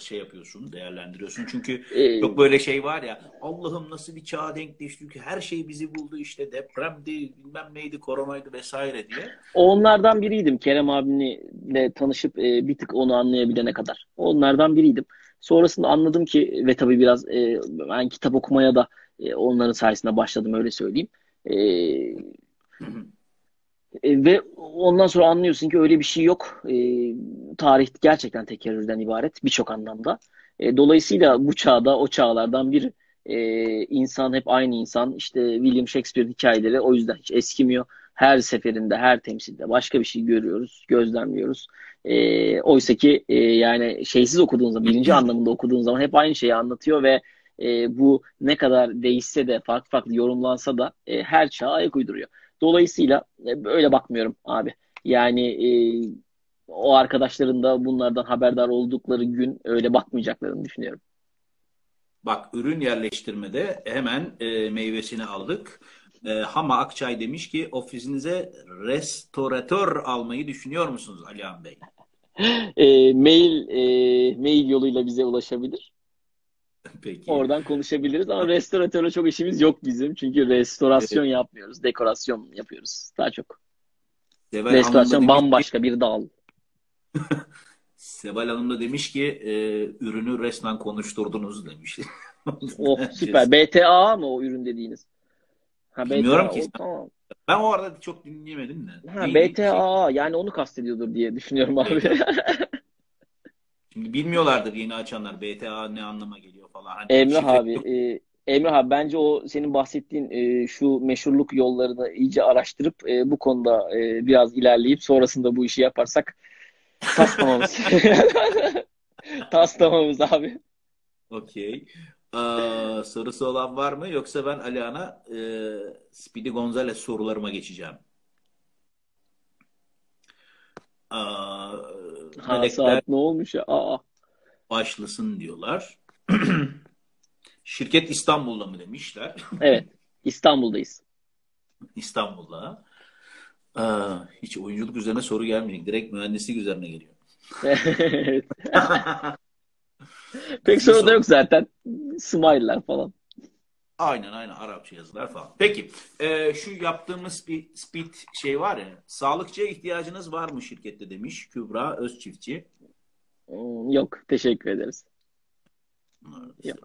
şey yapıyorsun, değerlendiriyorsun? Çünkü ee, çok böyle şey var ya Allah'ım nasıl bir çağa denk düştük her şey bizi buldu işte depremdi, bilmem neydi, koronaydı vesaire diye. Onlardan biriydim Kerem abimle tanışıp e, bir tık onu anlayabilene kadar. Onlardan biriydim. Sonrasında anladım ki ve tabii biraz e, ben kitap okumaya da e, onların sayesinde başladım öyle söyleyeyim. E, e, ve ondan sonra anlıyorsun ki öyle bir şey yok. E, tarih gerçekten tekerrürden ibaret birçok anlamda. E, dolayısıyla bu çağda o çağlardan bir e, insan hep aynı insan. İşte William Shakespeare'in hikayeleri o yüzden hiç eskimiyor. Her seferinde, her temsilde başka bir şey görüyoruz, gözlemliyoruz. E, oysa ki e, yani şeysiz okuduğun zaman, birinci anlamında okuduğun zaman hep aynı şeyi anlatıyor ve e, bu ne kadar değişse de farklı farklı yorumlansa da e, her çağa ayak uyduruyor. Dolayısıyla e, öyle bakmıyorum abi. Yani e, o arkadaşların da bunlardan haberdar oldukları gün öyle bakmayacaklarını düşünüyorum. Bak ürün yerleştirmede hemen e, meyvesini aldık. E, Hama Akçay demiş ki ofisinize restoratör almayı düşünüyor musunuz Alihan Bey? (laughs) E, mail e, mail yoluyla bize ulaşabilir. Peki. Oradan konuşabiliriz ama restoratörle çok işimiz yok bizim. Çünkü restorasyon evet. yapmıyoruz. Dekorasyon yapıyoruz daha çok. Seval Restorasyon bambaşka ki, bir dal. (laughs) Seval Hanım da demiş ki e, ürünü resmen konuşturdunuz demiş. oh (laughs) süper. BTA mı o ürün dediğiniz? Ha, Bilmiyorum BTA, ki. O, tamam. Ben o arada çok dinleyemedim de. Ha, BTA şey. yani onu kastediyordur diye düşünüyorum abi. Şimdi (laughs) bilmiyorlardır yeni açanlar BTA ne anlama geliyor falan. Hani Emrah abi, e, Emrah abi bence o senin bahsettiğin e, şu meşhurluk yollarını iyice araştırıp e, bu konuda e, biraz ilerleyip sonrasında bu işi yaparsak taslamamız. (laughs) (laughs) taslamamız abi. Okey. Ee, sorusu olan var mı? Yoksa ben Aliana e, Speedy Gonzales sorularıma geçeceğim. Ee, Ha, melekler saat ne olmuş ya? Aa. başlasın diyorlar. (clears throat) Şirket İstanbul'da mı demişler. (laughs) Evet. İstanbul'dayız. İstanbul'da. Aa, hiç oyunculuk üzerine soru gelmiyor. Direkt mühendislik üzerine geliyor. (laughs) (laughs) evet. Pek soru da yok zaten. Smile'ler falan. Aynen aynen Arapça yazılar falan. Peki e, şu yaptığımız bir speed şey var ya sağlıkçıya ihtiyacınız var mı şirkette demiş Kübra Özçiftçi. Hmm, yok teşekkür ederiz. Yok.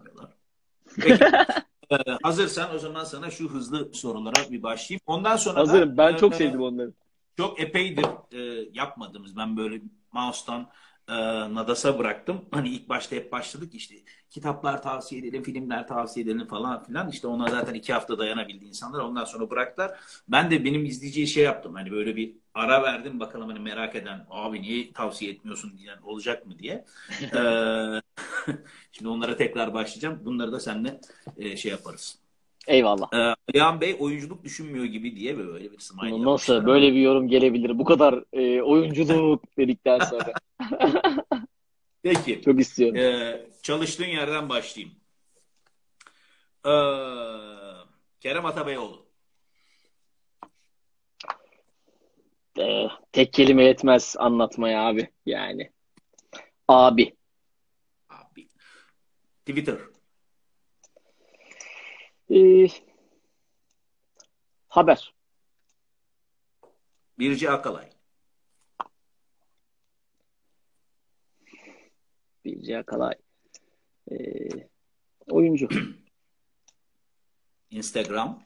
Peki. (laughs) e, hazırsan o zaman sana şu hızlı sorulara bir başlayayım. Ondan sonra Hazırım. Da, ben e, çok sevdim onları. Çok epeydir e, yapmadığımız ben böyle mouse'tan e, Nadas'a bıraktım. Hani ilk başta hep başladık işte kitaplar tavsiye edelim, filmler tavsiye edelim falan filan. İşte ona zaten iki hafta dayanabildi insanlar. Ondan sonra bıraktılar. Ben de benim izleyiciye şey yaptım. Hani böyle bir ara verdim bakalım hani merak eden abi niye tavsiye etmiyorsun diyen olacak mı diye. ee, (laughs) (laughs) şimdi onlara tekrar başlayacağım. Bunları da seninle e, şey yaparız. Eyvallah. Ee, Alihan Bey oyunculuk düşünmüyor gibi diye böyle bir smile Nasıl? Böyle bir yorum gelebilir. Bu kadar e, oyunculuk (laughs) dedikten sonra. (laughs) Peki. Çok istiyorum. Ee, çalıştığın yerden başlayayım. Ee, Kerem Atabeyoğlu. Ee, tek kelime yetmez anlatmaya abi. Yani. Abi. Abi. Twitter. Ee, haber. Birci Akalay. Birci Akalay. Ee, oyuncu. (clears throat) Instagram.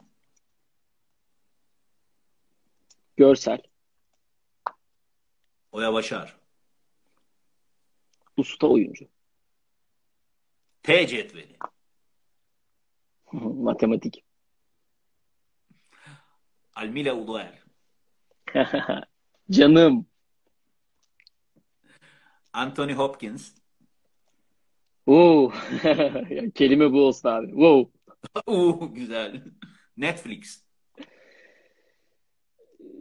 Görsel. Oya Başar. Usta oyuncu. T cetveli. Matematik. Almila Uluer. (laughs) Canım. Anthony Hopkins. Oo. (laughs) Kelime bu olsun abi. Wow. (laughs) Oo, güzel. Netflix.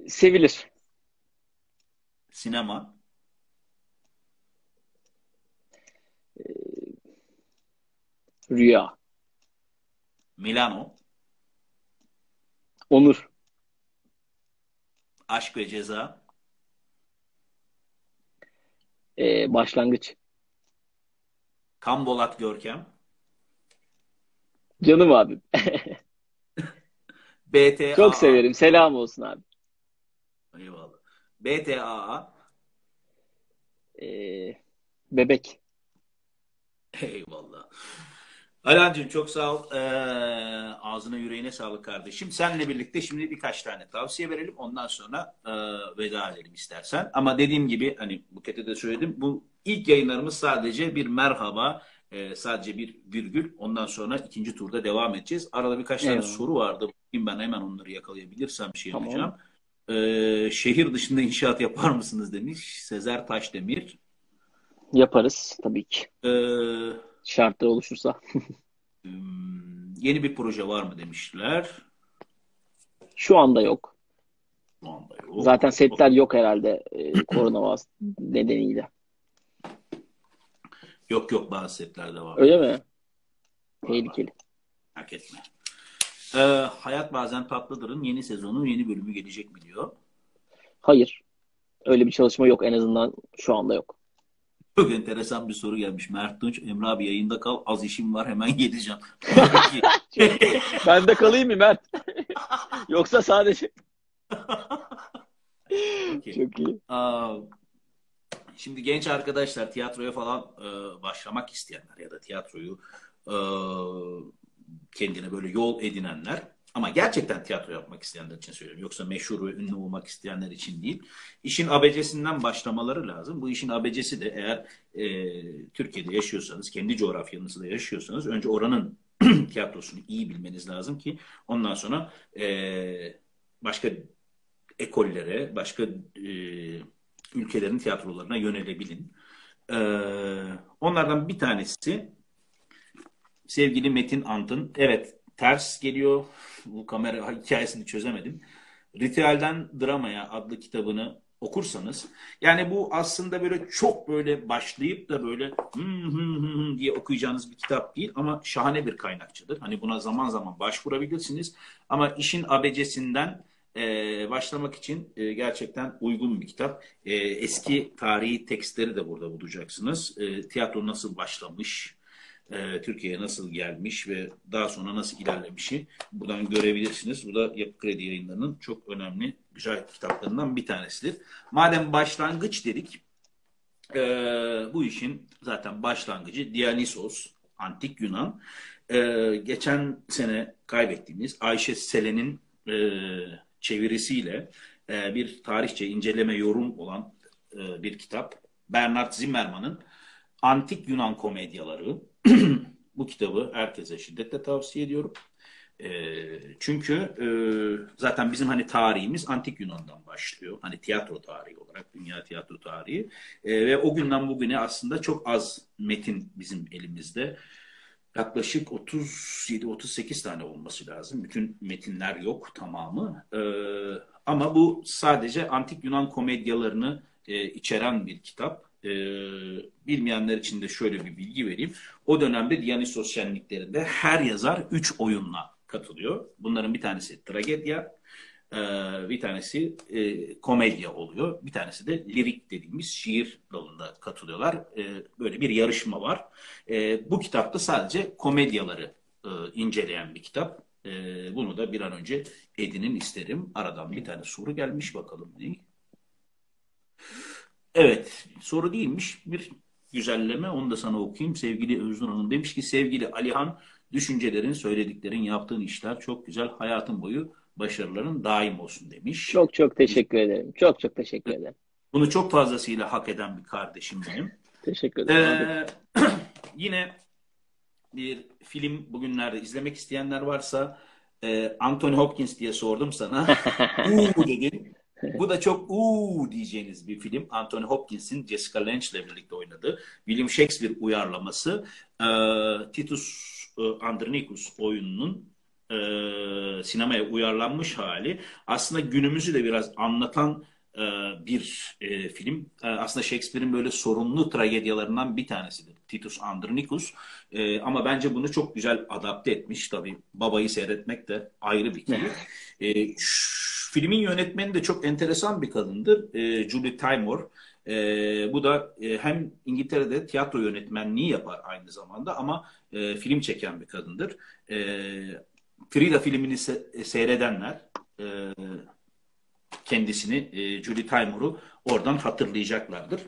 Sevilir. Sinema. Rüya. Milano. Onur. Aşk ve Ceza. Ee, başlangıç. Kambolat Görkem. Canım abim. (laughs) BTA. Çok severim. Selam olsun abi. Eyvallah. BTAA. Ee, bebek. Eyvallah. Alancığım çok sağ ol. Ee, ağzına yüreğine sağlık kardeşim. Seninle birlikte şimdi birkaç tane tavsiye verelim. Ondan sonra e, veda edelim istersen. Ama dediğim gibi hani Buket'e de söyledim. Bu ilk yayınlarımız sadece bir merhaba. e, sadece bir virgül. Ondan sonra ikinci turda devam edeceğiz. Arada birkaç tane Eyvallah. soru vardı. Bakayım ben hemen onları yakalayabilirsem bir şey Tamam. yapacağım. Ee, şehir dışında inşaat yapar mısınız demiş Sezer Taşdemir. Yaparız tabii ki. Ee, Şartlar oluşursa. (laughs) Yeni bir proje var mı demişler. Şu anda yok. Şu anda yok. Zaten setler yok herhalde e, (clears throat) nedeniyle. Yok yok bazı setlerde var. Öyle mi? Tehlikeli. Hak etme. Ee, Hayat Bazen Tatlıdır'ın yeni sezonu, yeni bölümü gelecek mi diyor. Hayır. Öyle bir çalışma yok en azından şu anda yok. Çok enteresan bir soru gelmiş. Mert Tunç, Emre abi yayında kal. Az işim var hemen (laughs) geleceğim. (laughs) Ben de kalayım mı Mert? (laughs) Yoksa sadece Okey. çok iyi. Aa, Şimdi genç arkadaşlar tiyatroya falan e, başlamak isteyenler ya da tiyatroyu e, kendine böyle yol edinenler ama gerçekten tiyatro yapmak isteyenler için söylüyorum. Yoksa meşhur ve ünlü olmak isteyenler için değil. İşin abecesinden başlamaları lazım. Bu işin abecesi de eğer e, Türkiye'de yaşıyorsanız, kendi coğrafyanızda yaşıyorsanız önce oranın (clears throat) tiyatrosunu iyi bilmeniz lazım ki ondan sonra e, başka ekollere, başka e, ülkelerin tiyatrolarına yönelebilin. Ee, onlardan bir tanesi sevgili Metin Ant'ın evet ters geliyor bu kamera hikayesini çözemedim. Ritüelden Dramaya adlı kitabını okursanız yani bu aslında böyle çok böyle başlayıp da böyle diye okuyacağınız bir kitap değil ama şahane bir kaynakçıdır. Hani buna zaman zaman başvurabilirsiniz ama işin abecesinden e, başlamak için e, gerçekten uygun bir kitap. E, eski tarihi tekstleri de burada bulacaksınız. E, tiyatro nasıl başlamış, e, Türkiye'ye nasıl gelmiş ve daha sonra nasıl ilerlemişi buradan görebilirsiniz. Bu da Yapı Kredi yayınlarının çok önemli, güzel kitaplarından bir tanesidir. Madem başlangıç dedik, e, bu işin zaten başlangıcı Dionysos, Antik Yunan. E, geçen sene kaybettiğimiz Ayşe Selen'in e, çevirisiyle e, bir tarihçe inceleme yorum olan e, bir kitap. Bernard Zimmermann'ın Antik Yunan Komedyaları. (clears throat) Bu kitabı herkese şiddetle tavsiye ediyorum. E, çünkü e, zaten bizim hani tarihimiz Antik Yunan'dan başlıyor. Hani tiyatro tarihi olarak, dünya tiyatro tarihi. E, ve o günden bugüne aslında çok az metin bizim elimizde. Yaklaşık 37-38 tane olması lazım. Bütün metinler yok tamamı. Ee, ama bu sadece antik Yunan komedyalarını e, içeren bir kitap. Ee, bilmeyenler için de şöyle bir bilgi vereyim. O dönemde Dionysos şenliklerinde her yazar 3 oyunla katılıyor. Bunların bir tanesi tragedya, e, bir tanesi e, komedya oluyor. Bir tanesi de lirik dediğimiz şiir dalında katılıyorlar. E, böyle bir yarışma var. E, bu kitapta sadece komedyaları e, inceleyen bir kitap. E, bunu da bir an önce edinin isterim. Aradan bir tane soru gelmiş bakalım. Ne? Evet, soru değilmiş. Bir güzelleme. Onu da sana okuyayım. Sevgili Özgür Hanım demiş ki sevgili Alihan düşüncelerin, söylediklerin, yaptığın işler çok güzel. Hayatın boyu başarıların daim olsun demiş. Çok çok teşekkür ederim. Çok çok teşekkür ederim. Bunu çok fazlasıyla hak eden bir kardeşim benim. Teşekkür ederim. Ee, (clears throat) yine bir film bugünlerde izlemek isteyenler varsa e, Anthony Hopkins diye sordum sana. (laughs) Uuu dedin. Bu da çok uuu diyeceğiniz bir film. Anthony Hopkins'in Jessica Lange ile birlikte oynadığı William Shakespeare uyarlaması. E, Titus Andronicus oyununun e, sinemaya uyarlanmış hali. Aslında günümüzü de biraz anlatan e, bir e, film. E, aslında Shakespeare'in böyle sorunlu tragedyalarından bir tanesidir. Titus Andronicus. E, ama bence bunu çok güzel adapte etmiş. Tabii babayı seyretmek de ayrı bir keyif. E, filmin yönetmeni de çok enteresan bir kadındır. E, Julie Taymor. E, bu da e, hem İngiltere'de tiyatro yönetmenliği yapar aynı zamanda ama e, film çeken bir kadındır. E, Frida filmini se- seyredenler e, kendisini e, Julie Taymor'u oradan hatırlayacaklardır.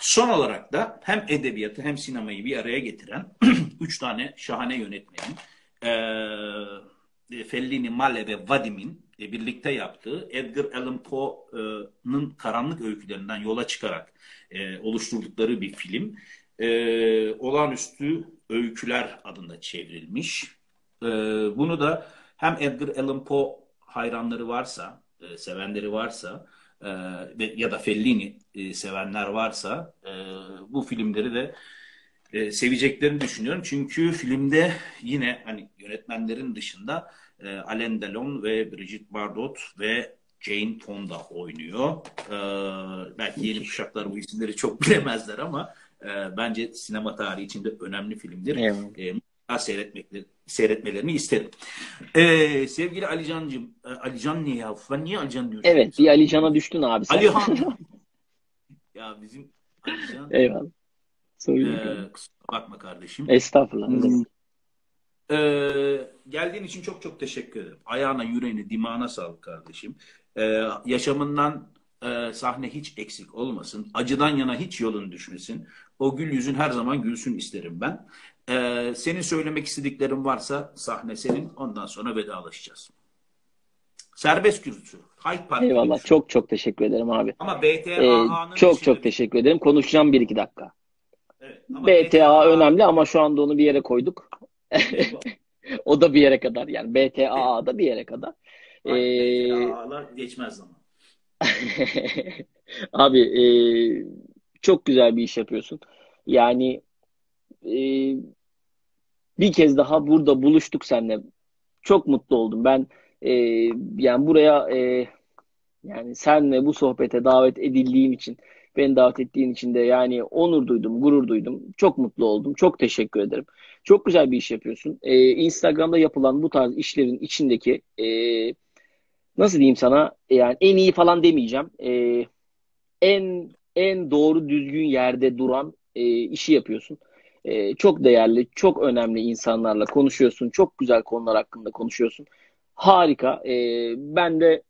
Son olarak da hem edebiyatı hem sinemayı bir araya getiren (clears throat) üç tane şahane yönetmenin e, Fellini, Male ve Vadim'in birlikte yaptığı Edgar Allan Poe'nun karanlık öykülerinden yola çıkarak e, oluşturdukları bir film. E, olağanüstü Öyküler adında çevrilmiş. E, bunu da hem Edgar Allan Poe hayranları varsa, e, sevenleri varsa e, ya da Fellini e, sevenler varsa e, bu filmleri de e, seveceklerini düşünüyorum. Çünkü filmde yine hani yönetmenlerin dışında e, Alain Delon ve Brigitte Bardot ve Jane Fonda oynuyor. E, belki yeni kuşaklar bu isimleri çok (laughs) bilemezler ama e, bence sinema tarihi içinde önemli filmdir. Evet. E, seyretmekleri, seyretmelerini isterim. Ee, sevgili Alican'cığım, e, Alican ne ya? Ben niye Alican diyorum? Evet, bir Alican'a düştün abi sen. Alihan. (laughs) ya bizim Alican. Eyvallah. Ee, kusura bakma kardeşim. Estağfurullah. Hmm. Ee, geldiğin için çok çok teşekkür ederim. Ayağına, yüreğine, dimağına sağlık kardeşim. Ee, yaşamından e, sahne hiç eksik olmasın. Acıdan yana hiç yolun düşmesin. O gül yüzün her zaman gülsün isterim ben. Ee, senin söylemek istediklerin varsa sahne senin. Ondan sonra vedalaşacağız. Serbest gürültü. Hyde Park Eyvallah. Çok çok teşekkür ederim abi. Ama BTA'nın ee, çok çok teşekkür ederim. Konuşacağım bir iki dakika. Evet, BTA, BTA önemli ama şu anda onu bir yere koyduk. O da bir yere kadar. Yani BTA da bir yere kadar. Ee, geçmez zaman. (laughs) Abi e, çok güzel bir iş yapıyorsun. Yani e, bir kez daha burada buluştuk seninle. Çok mutlu oldum. Ben e, yani buraya e, yani senle bu sohbete davet edildiğim için beni davet ettiğin için de yani onur duydum, gurur duydum. Çok mutlu oldum. Çok teşekkür ederim. Çok güzel bir iş yapıyorsun. Ee, Instagram'da yapılan bu tarz işlerin içindeki e, nasıl diyeyim sana yani en iyi falan demeyeceğim. E, en en doğru düzgün yerde duran e, işi yapıyorsun. E, çok değerli, çok önemli insanlarla konuşuyorsun. Çok güzel konular hakkında konuşuyorsun. Harika. E, ben de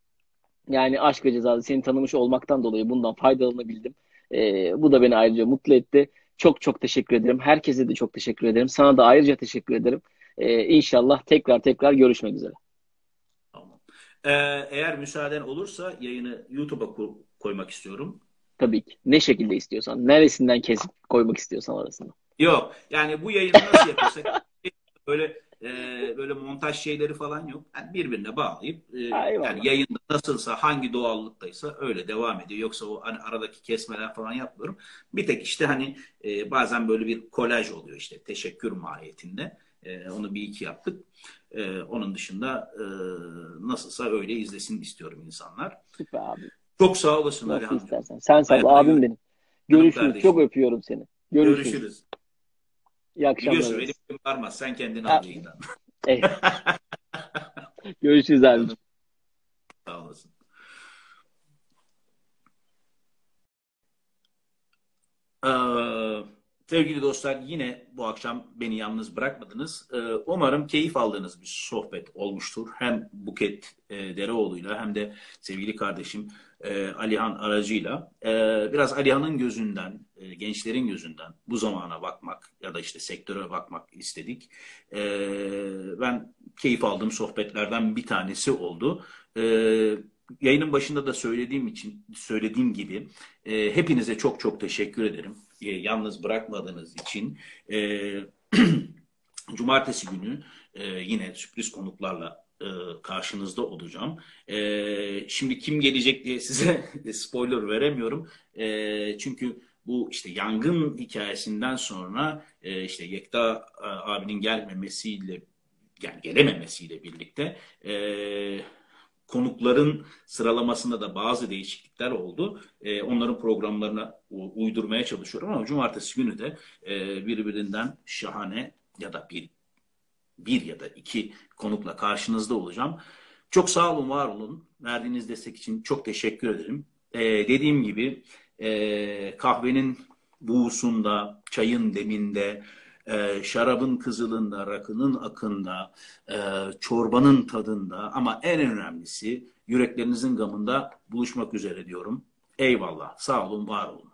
yani aşk ve cezada seni tanımış olmaktan dolayı bundan faydalanabildim. E, bu da beni ayrıca mutlu etti. Çok çok teşekkür ederim. Herkese de çok teşekkür ederim. Sana da ayrıca teşekkür ederim. E, inşallah tekrar tekrar görüşmek üzere. Tamam. Ee, eğer müsaaden olursa yayını YouTube'a koymak istiyorum. Tabii ki. Ne şekilde istiyorsan. Neresinden kesip koymak istiyorsan arasında. Yok. Yani bu yayını nasıl yapıyorsak (laughs) böyle e, böyle montaj şeyleri falan yok. Yani birbirine bağlayıp e, yani yayında nasılsa hangi doğallıktaysa öyle devam ediyor. Yoksa o hani aradaki kesmeler falan yapmıyorum. Bir tek işte hani e, bazen böyle bir kolaj oluyor işte teşekkür mahiyetinde. E, onu bir iki yaptık. E, onun dışında e, nasılsa öyle izlesin istiyorum insanlar. Süper abi. Çok sağ olasın Nasıl istersen. Sen sağ ol abim benim. Görüşürüz. Çok öpüyorum seni. Görüşürüz. Görüşürüz. İyi akşamlar. Biliyorsun benim varmaz. Sen kendini al yayından. (laughs) (laughs) Görüşürüz abi. Sağ olasın. Ee, sevgili dostlar yine bu akşam beni yalnız bırakmadınız. Ee, umarım keyif aldığınız bir sohbet olmuştur. Hem Buket e, Dereoğlu'yla hem de sevgili kardeşim e, Alihan aracıyla e, biraz Alihan'ın gözünden, gençlerin gözünden bu zamana bakmak ya da işte sektöre bakmak istedik. Ben keyif aldığım sohbetlerden bir tanesi oldu. Yayının başında da söylediğim için söylediğim gibi e, hepinize çok çok teşekkür ederim. Yalnız bırakmadığınız için. E, (clears throat) Cumartesi günü e, yine sürpriz konuklarla e, karşınızda olacağım. E, şimdi kim gelecek diye size (laughs) spoiler veremiyorum. E, çünkü bu işte yangın hikayesinden sonra e, işte Yekta e, abinin gelmemesiyle yani gelememesiyle birlikte e, konukların sıralamasında da bazı değişiklikler oldu. E, onların programlarına uydurmaya çalışıyorum ama cumartesi günü de e, birbirinden şahane ya da bir bir ya da iki konukla karşınızda olacağım. Çok sağ olun, var olun. Verdiğiniz destek için çok teşekkür ederim. E, dediğim gibi e, kahvenin buğusunda, çayın deminde, e, şarabın kızılında, rakının akında, e, çorbanın tadında ama en önemlisi yüreklerinizin gamında buluşmak üzere diyorum. Eyvallah. Sağ olun, var olun.